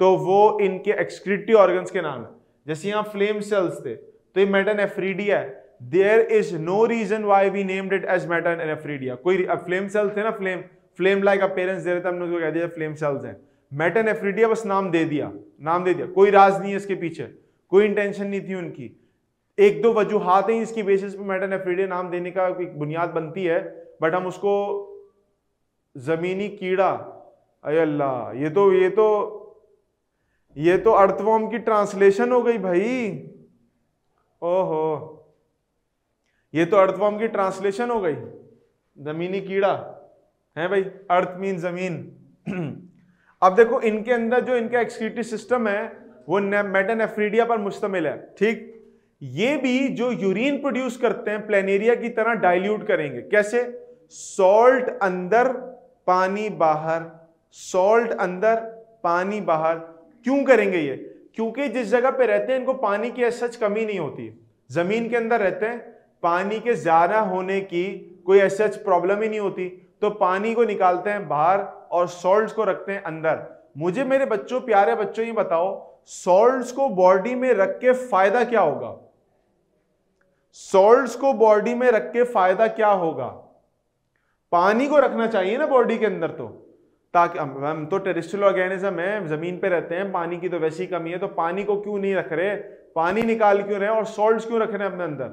तो वो इनके एक्सक्रीटरी ऑर्गन्स के नाम है। जैसे यहाँ फ्लेम सेल्स थे तो ये मेटानेफ्रीडिया है। There is no reason why we named it as metanephridia कोई फ्लेम सेल्स थे ना फ्लेम फ्लेम लाइक अपेरेंस दे रहे थे, हमने उसको कह दिया फ्लेम सेल्स हैं। मेटानेफ्रीडिया बस नाम दे दिया, नाम दे दिया। कोई राज नहीं है इसके पीछे, कोई इंटेंशन नहीं थी उनकी। एक दो वजूहत हैं इसकी बेसिस पे मेटन एफ्रीडिया नाम देने का एक बुनियाद बनती है बट हम उसको जमीनी कीड़ा अय अल्लाह ये तो ये तो ये तो अर्थवॉर्म की ट्रांसलेशन हो गई भाई। ओहो। ये तो अर्थवॉर्म की ट्रांसलेशन हो गई। जमीनी कीड़ा। है भाई? अर्थ मीन ज़मीन। [clears throat] अब देखो, इनके अंदर जो इनका एक्सक्रीटरी सिस्टम है, वो मेटानेफ्रीडिया पर मुश्तमिल है। ठीक? ये भी जो यूरिन प्रोड्यूस करते हैं प्लेनेरिया की तरह डाइल्यूट करेंगे। कैसे? सॉल्ट अंदर, पानी बाहर। सॉल्ट अंदर, पानी बाहर। क्यों करेंगे ये? क्योंकि जिस जगह पे रहते हैं, इनको पानी की सच कमी नहीं होती। ज़मीन के अंदर रहते हैं, पानी के ज़्यादा होने की कोई ऐसा प्रॉब्लम ही नहीं होती। तो पानी को निकालते हैं बाहर और सॉल्ट्स को रखते हैं अंदर। मुझे मेरे बच्चों, प्यारे बच्चों, ये बताओ सॉल्ट्स को बॉडी में रख के फ़ायदा क्या होगा? सॉल्ट्स को बॉडी में रख के फ़ायदा क्या होगा? पानी को रखना चाहिए ना बॉडी के अंदर तो। ताकि हम तो टेरिस्टल ऑर्गेनिज्म है, ज़मीन पे रहते हैं, पानी की तो वैसी कमी है तो पानी को क्यों नहीं रख रहे? पानी निकाल क्यों रहे और सॉल्ट्स क्यों रख रहे हैं अपने अंदर?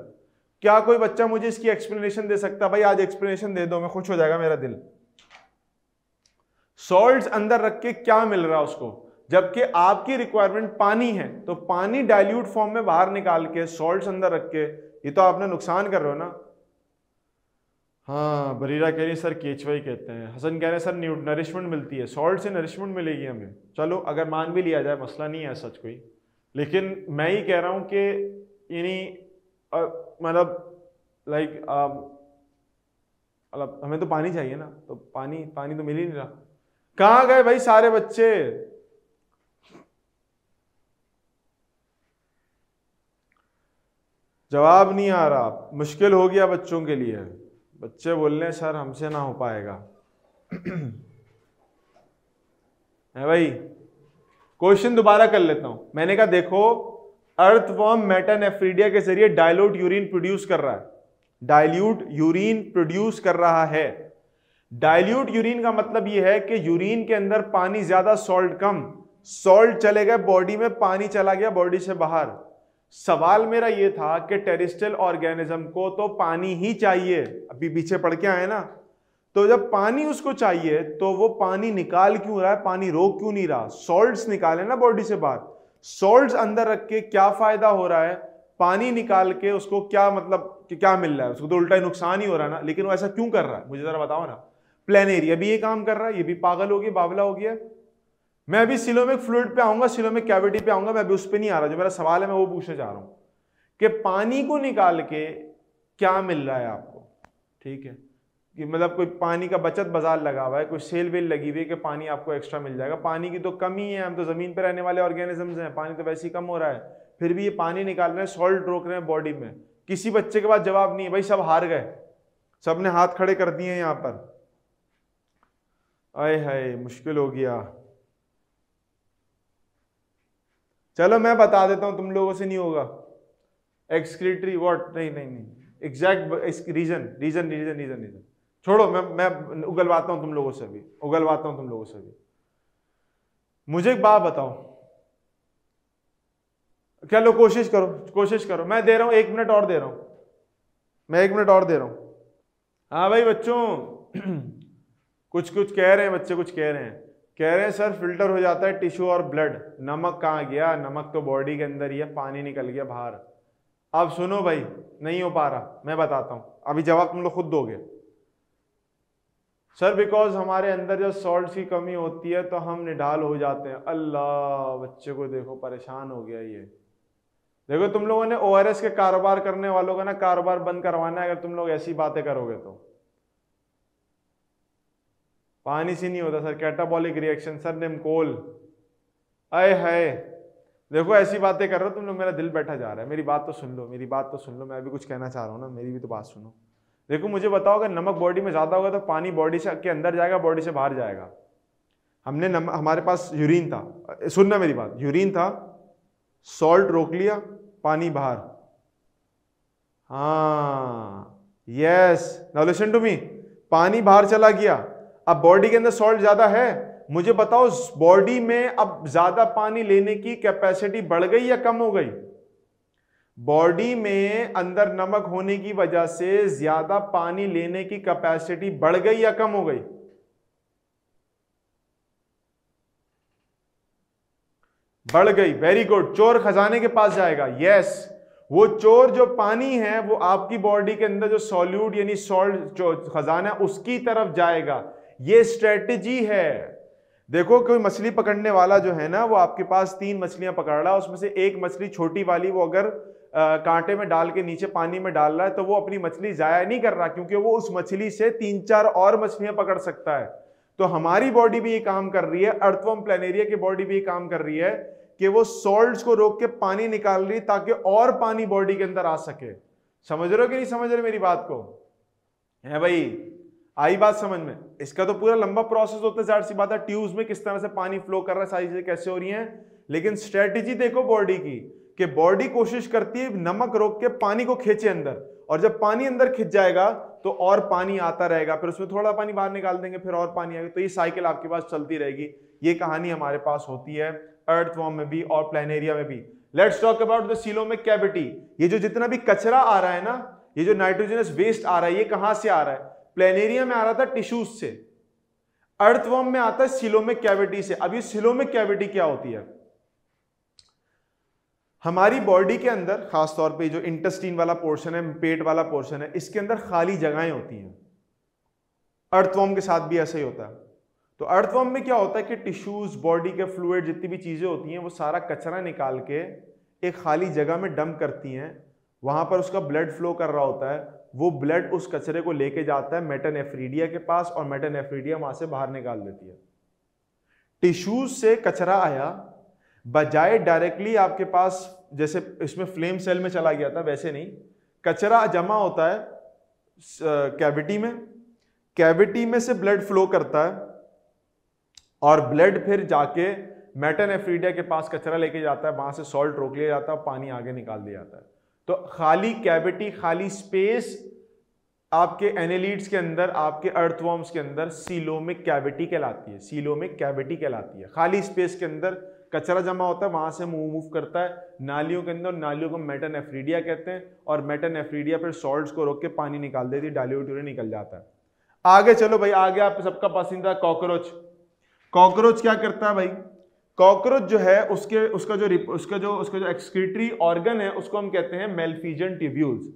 क्या कोई बच्चा मुझे इसकी एक्सप्लेनेशन दे सकता? भाई, आज एक्सप्लेनेशन दे दो, मैं खुश हो जाएगा मेरा दिल। सॉल्ट्स अंदर रख के क्या मिल रहा है उसको? जबकि आपकी रिक्वायरमेंट पानी है तो पानी डाइल्यूट फॉर्म में बाहर निकाल के सॉल्ट्स अंदर रख के, ये तो आपने नुकसान कर रहे हो ना। हाँ बरीरा कह रही है, सर, केचवाई कहते हैं। हसन कह रहे हैं, सर, न्यू नरिशमेंट मिलती है। सॉल्ट से नरिशमेंट मिलेगी हमें। चलो, अगर मान भी लिया जाए, मसला नहीं है सच कोई। लेकिन मैं ही कह रहा हूँ कि यानी मतलब लाइक मतलब हमें तो पानी चाहिए ना तो पानी पानी तो मिल ही नहीं रहा। कहाँ गए भाई सारे बच्चे? जवाब नहीं आ रहा। मुश्किल हो गया बच्चों के लिए। बच्चे बोल रहे हैं, सर, हमसे ना हो पाएगा। [clears throat] है भाई, क्वेश्चन दोबारा कर लेता हूँ। मैंने कहा, देखो अर्थवॉर्म मेटानेफ्रीडिया के ज़रिए डायलूट यूरिन प्रोड्यूस कर रहा है। डायल्यूट यूरिन प्रोड्यूस कर रहा है। डायल्यूट यूरिन का मतलब यह है कि यूरिन के अंदर पानी ज़्यादा सॉल्ट कम। सॉल्ट चले गए बॉडी में पानी चला गया बॉडी से बाहर। सवाल मेरा यह था कि टेरिस्टल ऑर्गेनिज्म को तो पानी ही चाहिए। अभी पीछे पड़ के आए ना। तो जब पानी उसको चाहिए तो वो पानी निकाल क्यों रहा है? पानी रोक क्यों नहीं रहा? सॉल्ट्स निकाले ना बॉडी से बाहर। सॉल्ट्स अंदर रख के क्या फ़ायदा हो रहा है? पानी निकाल के उसको क्या मतलब कि क्या मिल रहा है? उसको तो उल्टा ही नुकसान ही हो रहा है ना। लेकिन वो ऐसा क्यों कर रहा है? मुझे जरा बताओ ना। प्लान एरिया भी ये काम कर रहा है, ये भी पागल हो गया, बावला हो गया। मैं अभी सिलोमिक फ्लूड पे आऊँगा सिलोमिक कैविटी पे आऊँगा, मैं अभी उस पर नहीं आ रहा। जो मेरा सवाल है, मैं वो पूछने जा रहा हूँ कि पानी को निकाल के क्या मिल रहा है आपको? ठीक है? कि मतलब कोई पानी का बचत बाज़ार लगा हुआ है, कोई सेल वेल लगी हुई है कि पानी आपको एक्स्ट्रा मिल जाएगा। पानी की तो कमी है, हम तो ज़मीन पर रहने वाले ऑर्गेनिजम्स हैं, पानी तो वैसे ही कम हो रहा है। फिर भी ये पानी निकाल रहे हैं सॉल्ट रोक रहे हैं बॉडी में। किसी बच्चे के पास जवाब नहीं है, भाई सब हार गए। सबने हाथ खड़े कर दिए यहाँ पर। आए हाय, मुश्किल हो गया। चलो मैं बता देता हूँ, तुम लोगों से नहीं होगा। एक्सक्रीटरी वॉट नहीं नहीं नहीं। Exact reason reason reason reason reason छोड़ो, मैं मैं उगलवाता हूँ तुम लोगों से भी। उगलवाता हूँ तुम लोगों से भी। मुझे एक बात बताओ। क्या लो कोशिश करो कोशिश करो। मैं दे रहा हूँ, एक मिनट और दे रहा हूँ। मैं एक मिनट और दे रहा हूँ। हाँ भाई, बच्चों। [clears throat] कुछ कुछ कह रहे हैं, बच्चे कुछ कह रहे हैं। कह रहे हैं, सर फ़िल्टर हो जाता है टिश्यू और ब्लड नमक कहाँ गया? नमक तो बॉडी के अंदर ही है, पानी निकल गया बाहर. अब सुनो भाई, नहीं हो पा रहा, मैं बताता हूँ। अभी जवाब तुम लोग खुद दोगे। सर बिकॉज़ हमारे अंदर जब सॉल्ट की कमी होती है तो हम निढाल हो जाते हैं. अल्लाह, बच्चे को देखो, परेशान हो गया ये। देखो, तुम लोगों ने ओआरएस के कारोबार करने वालों का ना कारोबार बंद करवाना है, अगर तुम लोग ऐसी बातें करोगे तो। पानी से नहीं होता सर कैटाबॉलिक रिएक्शन सर निमकोल अय है देखो ऐसी बातें कर रहे हो तुम लोग मेरा दिल बैठा जा रहा है. मेरी बात तो सुन लो मेरी बात तो सुन लो. मैं भी कुछ कहना चाह रहा हूँ ना मेरी भी तो बात सुनो. देखो मुझे बताओ अगर नमक बॉडी में ज़्यादा होगा तो पानी बॉडी से के अंदर जाएगा बॉडी से बाहर जाएगा? हमने नम, हमारे पास यूरिन था. सुनना मेरी बात. यूरिन था सॉल्ट रोक लिया पानी बाहर. हाँ. Yes now listen to me पानी बाहर चला गया. अब बॉडी के अंदर सॉल्ट ज़्यादा है, मुझे बताओ बॉडी में अब ज़्यादा पानी लेने की कैपेसिटी बढ़ गई या कम हो गई? बॉडी में अंदर नमक होने की वजह से ज़्यादा पानी लेने की कैपेसिटी बढ़ गई या कम हो गई? बढ़ गई वेरी गुड चोर खजाने के पास जाएगा यस वो चोर जो पानी है, वो आपकी बॉडी के अंदर जो सॉल्यूट यानी सॉल्ट जो खजाना उसकी तरफ़ जाएगा। ये स्ट्रेटजी है। देखो कोई मछली पकड़ने वाला जो है ना, वो आपके पास तीन मछलियाँ पकड़ रहा है, उसमें से एक मछली छोटी वाली, वो अगर कांटे में डाल के नीचे पानी में डाल रहा है तो वो अपनी मछली जाया नहीं कर रहा, क्योंकि वो उस मछली से तीन चार और मछलियाँ पकड़ सकता है। तो हमारी बॉडी भी ये काम कर रही है अर्थवम प्लेनेरिया की बॉडी भी ये काम कर रही है, कि वो सॉल्ट्स को रोक के पानी निकाल रही ताकि और पानी बॉडी के अंदर आ सके। समझ रहे हो कि नहीं समझ रहे मेरी बात को? है भाई आई बात समझ में? इसका तो पूरा लंबा प्रोसेस होता है, ज़ाहिर सी बात है ट्यूब्स में किस तरह से पानी फ्लो कर रहा है, सारी चीज़ें कैसे हो रही हैं। लेकिन स्ट्रेटेजी देखो बॉडी की, कि बॉडी कोशिश करती है नमक रोक के पानी को खींचे अंदर। और जब पानी अंदर खिंच जाएगा तो और पानी आता रहेगा, फिर उसमें थोड़ा पानी बाहर निकाल देंगे, फिर और पानी आएगा। तो ये साइकिल आपके पास चलती रहेगी। ये कहानी हमारे पास होती है अर्थ वॉर्म में भी और प्लानेरिया में भी। Let's talk about the coelomic cavity ये जो जितना भी कचरा आ रहा है ना, ये जो नाइट्रोजनस वेस्ट आ रहा है, ये कहाँ से आ रहा है? प्लेनेरिया में आ रहा था टिश्यूज से। अर्थवॉर्म में आता है सिलोमिक कैविटी से। अब ये सिलोमिक कैविटी क्या होती है? हमारी बॉडी के अंदर, खासतौर पे जो इंटेस्टीन वाला पोर्शन है, पेट वाला पोर्शन है, इसके अंदर खाली जगहें होती हैं। अर्थवॉर्म के साथ भी ऐसा ही होता है। तो अर्थवॉर्म में क्या होता है कि टिश्यूज बॉडी के फ्लूड जितनी भी चीज़ें होती हैं, वो सारा कचरा निकाल के एक खाली जगह में डंप करती हैं। वहाँ पर उसका ब्लड फ्लो कर रहा होता है। वो ब्लड उस कचरे को लेके जाता है मेटानेफ्रीडिया के पास और मेटानेफ्रीडिया वहाँ से बाहर निकाल देती है। टिश्यूज से कचरा आया, बजाय डायरेक्टली आपके पास, जैसे इसमें फ्लेम सेल में चला गया था, वैसे नहीं। कचरा जमा होता है कैविटी में। कैविटी में से ब्लड फ्लो करता है और ब्लड फिर जाके मेटानेफ्रीडिया के पास कचरा लेके जाता है, वहाँ से सॉल्ट रोक लिया जाता है पानी आगे निकाल दिया जाता है। तो खाली कैविटी खाली स्पेस आपके एनेलिड्स के अंदर, आपके अर्थवॉर्म्स के अंदर सीलोमिक कैविटी कहलाती है सीलोमिक कैविटी कहलाती है। खाली स्पेस के अंदर कचरा जमा होता है, वहाँ से मूव मूव करता है, नालियों के अंदर, नालियों को मेटन एफ्रीडिया कहते हैं और मेटन एफ्रीडिया फिर सॉल्ट्स को रोक के पानी निकाल देती है डायल्यूट निकल जाता है। आगे चलो भाई, आगे आप सबका पसंदीदा कॉकरोच कॉकरोच क्या करता है भाई? कॉकरोच जो है, उसके, उसका जो उसका जो उसका जो एक्सक्रीटरी ऑर्गन है, उसको हम कहते हैं मेलफीजन ट्यूब्यूल्स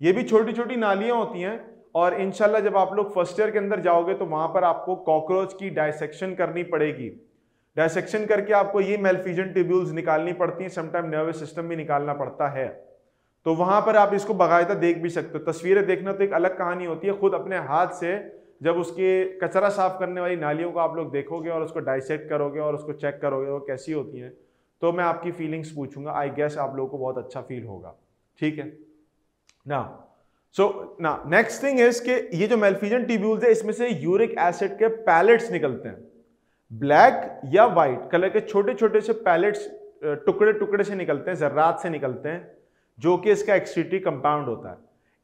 ये भी छोटी छोटी नालियाँ होती हैं और इनशाला जब आप लोग फ़र्स्ट ईयर के अंदर जाओगे तो वहाँ पर आपको कॉकरोच की डायसेक्शन करनी पड़ेगी. डायसेक्शन करके आपको ये मेलफीजन ट्यूब्यूल्स निकालनी पड़ती हैं समटाइम नर्वस सिस्टम भी निकालना पड़ता है. तो वहाँ पर आप इसको बाकायदा देख भी सकते हो. तस्वीरें देखना तो एक अलग कहानी होती है, खुद अपने हाथ से जब उसके कचरा साफ़ करने वाली नालियों को आप लोग देखोगे और उसको डाइसेक्ट करोगे और उसको चेक करोगे, वो कैसी होती हैं तो मैं आपकी फीलिंग्स पूछूँगा। आई गेस आप लोगों को बहुत अच्छा फील होगा। ठीक है? ना सो ना नेक्स्ट थिंग इज़ कि ये जो मेलफिजन टिब्यूल्स है, इसमें से यूरिक एसिड के पैलेट्स निकलते हैं। ब्लैक या वाइट कलर के छोटे छोटे से पैलेट्स टुकड़े टुकड़े से निकलते हैं, जर्रात से निकलते हैं, जो कि इसका एक्सट्रीटरी कंपाउंड होता है।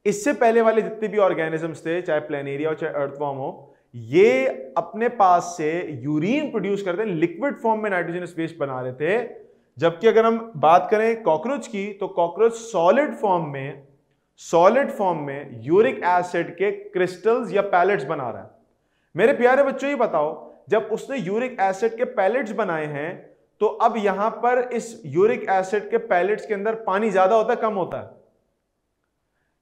इससे पहले वाले जितने भी ऑर्गेनिजम्स थे, चाहे प्लेनेरिया हो, चाहे अर्थवॉर्म हो, ये अपने पास से यूरिन प्रोड्यूस करते हैं लिक्विड फॉर्म में नाइट्रोजनस वेस्ट बना रहे थे। जबकि अगर हम बात करें कॉकरोच की तो कॉकरोच सॉलिड फॉर्म में सॉलिड फॉर्म में यूरिक एसिड के क्रिस्टल्स या पैलेट्स बना रहा है। मेरे प्यारे बच्चों, ये बताओ, जब उसने यूरिक एसिड के पैलेट्स बनाए हैं तो अब यहाँ पर इस यूरिक एसिड के पैलेट्स के अंदर पानी ज़्यादा होता है, कम होता है?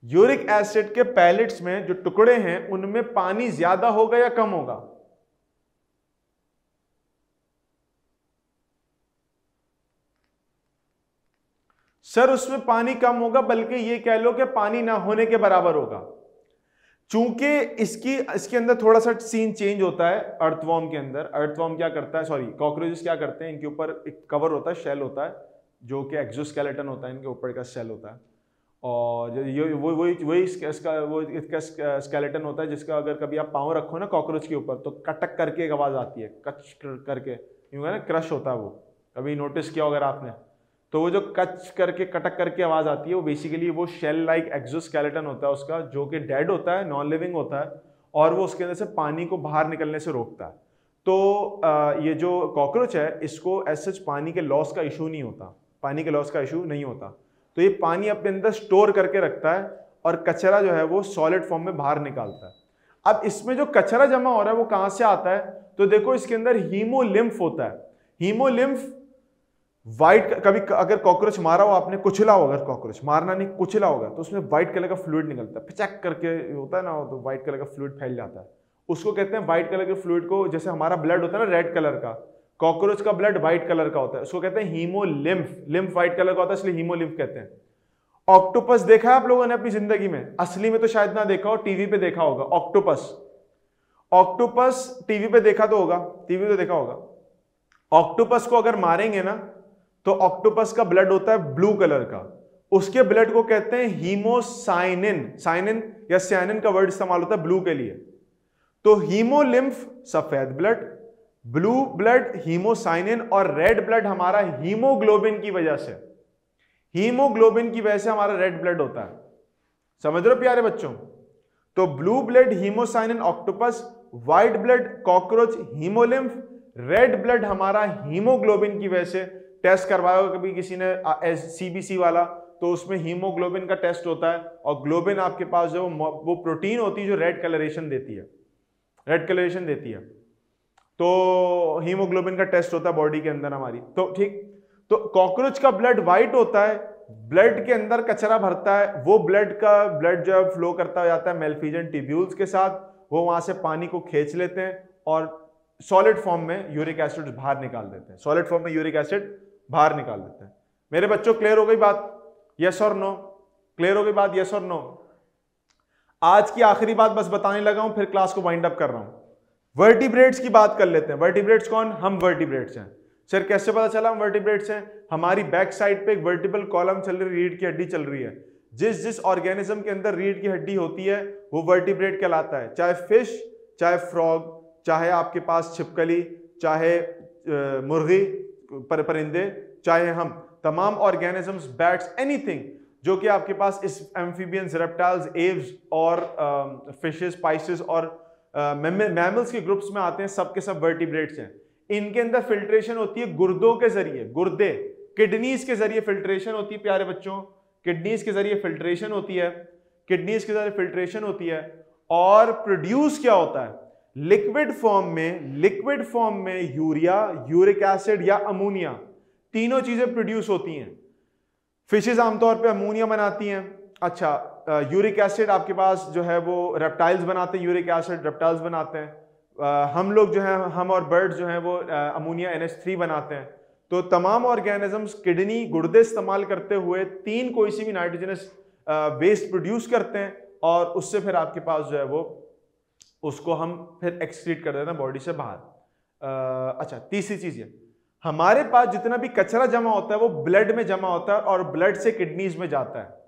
यूरिक एसिड के पैलेट्स में जो टुकड़े हैं, उनमें पानी ज़्यादा होगा या कम होगा? सर, उसमें पानी कम होगा, बल्कि ये कह लो कि पानी ना होने के बराबर होगा। चूँकि इसकी, इसके अंदर थोड़ा सा सीन चेंज होता है अर्थवॉर्म के अंदर। अर्थवॉर्म क्या करता है? सॉरी कॉकरोचेस क्या करते हैं? इनके ऊपर एक कवर होता है शेल होता है, जो कि एक्जोस्केलेटन होता है, इनके ऊपर का शेल होता है। और ये, वो वही वही इसका वो इसका स्केलेटन होता है जिसका अगर कभी आप पाँव रखो ना कॉकरोच के ऊपर तो कटक करके एक आवाज़ आती है, कच करके। यूँ ना क्रश होता है वो। कभी नोटिस किया अगर आपने? तो वो जो कच करके, कटक करके आवाज़ आती है, वो बेसिकली वो शेल लाइक एक्जोस्केलेटन होता है उसका, जो कि डेड होता है नॉन लिविंग होता है, और वो उसके अंदर से पानी को बाहर निकलने से रोकता है। तो ये जो कॉकरोच है, इसको एज सच पानी के लॉस का इशू नहीं होता। पानी के लॉस का इशू नहीं होता। तो ये पानी अपने अंदर स्टोर करके रखता है और कचरा जो है वो सॉलिड फॉर्म में बाहर निकालता है। अब इसमें जो कचरा जमा हो रहा है वो कहाँ से आता है? तो देखो इसके अंदर हीमोलिम्फ होता है। हीमोलिम्फ व्हाइट कभी अगर कॉकरोच मारा हो, आपने कुचला हो अगर कॉकरोच मारना नहीं, कुचला होगा तो उसमें व्हाइट कलर का फ्लूड निकलता है। पिचक करके होता है ना तो व्हाइट कलर का फ्लूड फैल जाता है। उसको कहते हैं व्हाइट कलर के फ्लूड को, जैसे हमारा ब्लड होता है ना, रेड कलर का कॉकरोच का ब्लड व्हाइट कलर का होता है। उसको कहते हैं हीमोलिम्फ लिम्फ। व्हाइट कलर का होता है, इसलिए हीमोलिम्फ कहते हैं। ऑक्टोपस देखा है आप लोगों ने अपनी ज़िंदगी में? असली में तो शायद ना देखा हो, टीवी पे देखा होगा। ऑक्टोपस। ऑक्टोपस टीवी पे देखा तो होगा। टीवी पे देखा होगा। ऑक्टोपस को अगर मारेंगे ना तो ऑक्टोपस का ब्लड होता है ब्लू कलर का। उसके ब्लड को कहते हैं हीमोसाइनिन। साइनिन या साइनिन का वर्ड इस्तेमाल होता है ब्लू के लिए। तो हीमोलिम्फ, सफ़ेद ब्लड ब्लू ब्लड, हीमोसाइनिन और रेड ब्लड हमारा हीमोग्लोबिन की वजह से। हीमोग्लोबिन की वजह से हमारा रेड ब्लड होता है। समझ रहे हो प्यारे बच्चों? तो blue blood, haemocyanin, octopus, white blood, cockroach, haemolymph, red blood हमारा हीमोग्लोबिन की वजह से टेस्ट करवाया होगा कभी किसी ने सीबीसी वाला। तो उसमें हीमोग्लोबिन का टेस्ट होता है और ग्लोबिन आपके पास जो, वो प्रोटीन होती है जो रेड कलरेशन देती है। रेड कलरेशन देती है। तो हीमोग्लोबिन का टेस्ट होता है बॉडी के अंदर हमारी। तो ठीक? तो कॉकरोच का ब्लड व्हाइट होता है, ब्लड के अंदर कचरा भरता है, वो ब्लड का ब्लड जब फ्लो करता जाता है मेल्फिजन टिब्यूल्स के साथ, वो वहाँ से पानी को खींच लेते हैं और सॉलिड फॉर्म में यूरिक एसिड बाहर निकाल देते हैं। सॉलिड फॉर्म में यूरिक एसिड बाहर निकाल देते हैं। मेरे बच्चों, क्लियर हो गई बात? यस और नो क्लियर हो गई बात? यस और नो आज की आखिरी बात बस बताने लगा हूँ, फिर क्लास को वाइंड अप कर रहा हूँ। वर्टिब्रेट्स की बात कर लेते हैं। वर्टिब्रेट्स कौन? हम वर्टिब्रेट्स हैं। सर कैसे पता चला हम वर्टिब्रेट्स हैं? हमारी बैक साइड पे एक वर्टिबल कॉलम चल रही रीढ़ की हड्डी चल रही है। जिस जिस ऑर्गेनिज्म के अंदर रीढ़ की हड्डी होती है वो वर्टिब्रेट कहलाता है। चाहे फ़िश चाहे फ्रॉग चाहे आपके पास छिपकली चाहे मुर्गी पर, परिंदे चाहे हम तमाम ऑर्गेनिजम्स बैट्स एनीथिंग जो कि आपके पास इस एम्फीबियंस रेप्टाइल्स एव्स और फिशेस स्पाइसेस और मैमल्स के ग्रुप्स में आते हैं सब के सब वर्टिब्रेट्स हैं। इनके अंदर फिल्ट्रेशन होती है गुर्दों के ज़रिए, गुर्दे। किडनीज के ज़रिए फिल्ट्रेशन होती है, प्यारे बच्चों। किडनीज के ज़रिए फिल्ट्रेशन होती है। किडनीज के ज़रिए फिल्ट्रेशन होती है। और प्रोड्यूस क्या होता है? लिक्विड फॉर्म में लिक्विड फॉर्म में यूरिया यूरिक एसिड या अमोनिया तीनों चीज़ें प्रोड्यूस होती हैं। फिशेज आमतौर पे अमोनिया बनाती हैं। अच्छा यूरिक एसिड आपके पास जो है वो रेप्टाइल्स बनाते हैं, यूरिक एसिड रेप्टाइल्स बनाते हैं। हम लोग जो है, हम और बर्ड जो हैं वो अमोनिया एनएस थ्री बनाते हैं। तो तमाम ऑर्गेनिजम्स किडनी गुर्दे इस्तेमाल करते हुए तीन कोई सी भी नाइट्रोजनस वेस्ट प्रोड्यूस करते हैं और उससे फिर आपके पास जो है वो, उसको हम फिर एक्सक्रीट कर देते हैं बॉडी से बाहर। अच्छा तीसरी चीज़ ये। हमारे पास जितना भी कचरा जमा होता है वो ब्लड में जमा होता है और ब्लड से किडनीज में जाता है।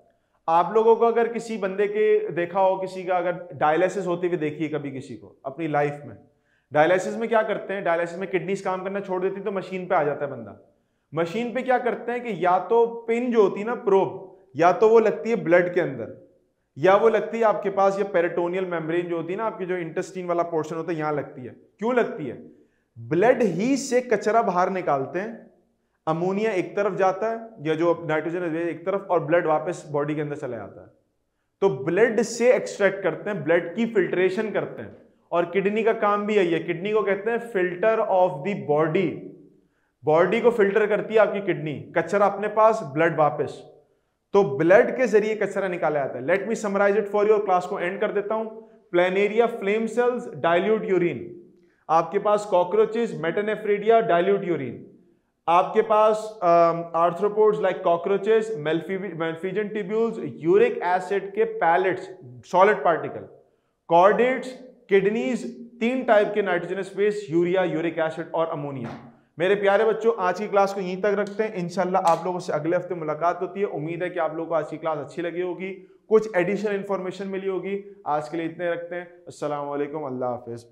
आप लोगों को अगर किसी बंदे के देखा हो, किसी का अगर डायलिसिस होते हुए देखिए कभी किसी को, अपनी लाइफ में। डायलिसिस में क्या करते हैं? डायलिसिस में किडनीज काम करना छोड़ देती तो मशीन पे आ जाता है बंदा। मशीन पे क्या करते हैं कि या तो पिन जो होती है ना प्रोब या तो वो लगती है ब्लड के अंदर, या वो लगती है आपके पास ये पेरेटोनियल मेम्ब्रेन जो होती है ना, आपकी जो इंटेस्टीन वाला पोर्शन होता है, यहाँ लगती है। क्यों लगती है? ब्लड ही से कचरा बाहर निकालते हैं अमोनिया एक तरफ़ जाता है, या जो नाइट्रोजन एक तरफ़, और ब्लड वापस बॉडी के अंदर चला जाता है। तो ब्लड से एक्सट्रैक्ट करते हैं ब्लड की फिल्ट्रेशन करते हैं। और किडनी का काम भी यही है किडनी को कहते हैं filter of the body body को फ़िल्टर करती है आपकी किडनी कचरा अपने पास ब्लड वापस। तो ब्लड के ज़रिए कचरा निकाला जाता है। Let me summarise it for your class को एंड कर देता हूँ। Planaria flame cells dilute urine आपके पास कॉकरोचेज मेटेनेफ्रेडिया डायल्यूट यूरिन आपके पास arthropods like cockroaches malpighian tubules uric acid के pellets solid particle chordates kidneys तीन टाइप के nitrogenous waste urea uric acid और अमोनिया मेरे प्यारे बच्चों, आज की क्लास को यहीं तक रखते हैं। इंशाल्लाह आप लोगों से अगले हफ़्ते मुलाकात होती है। उम्मीद है कि आप लोगों को आज की क्लास अच्छी लगी होगी। कुछ एडिशनल इंफॉर्मेशन मिली होगी। आज के लिए इतने रखते हैं। असल अल्लाह हाफिज़.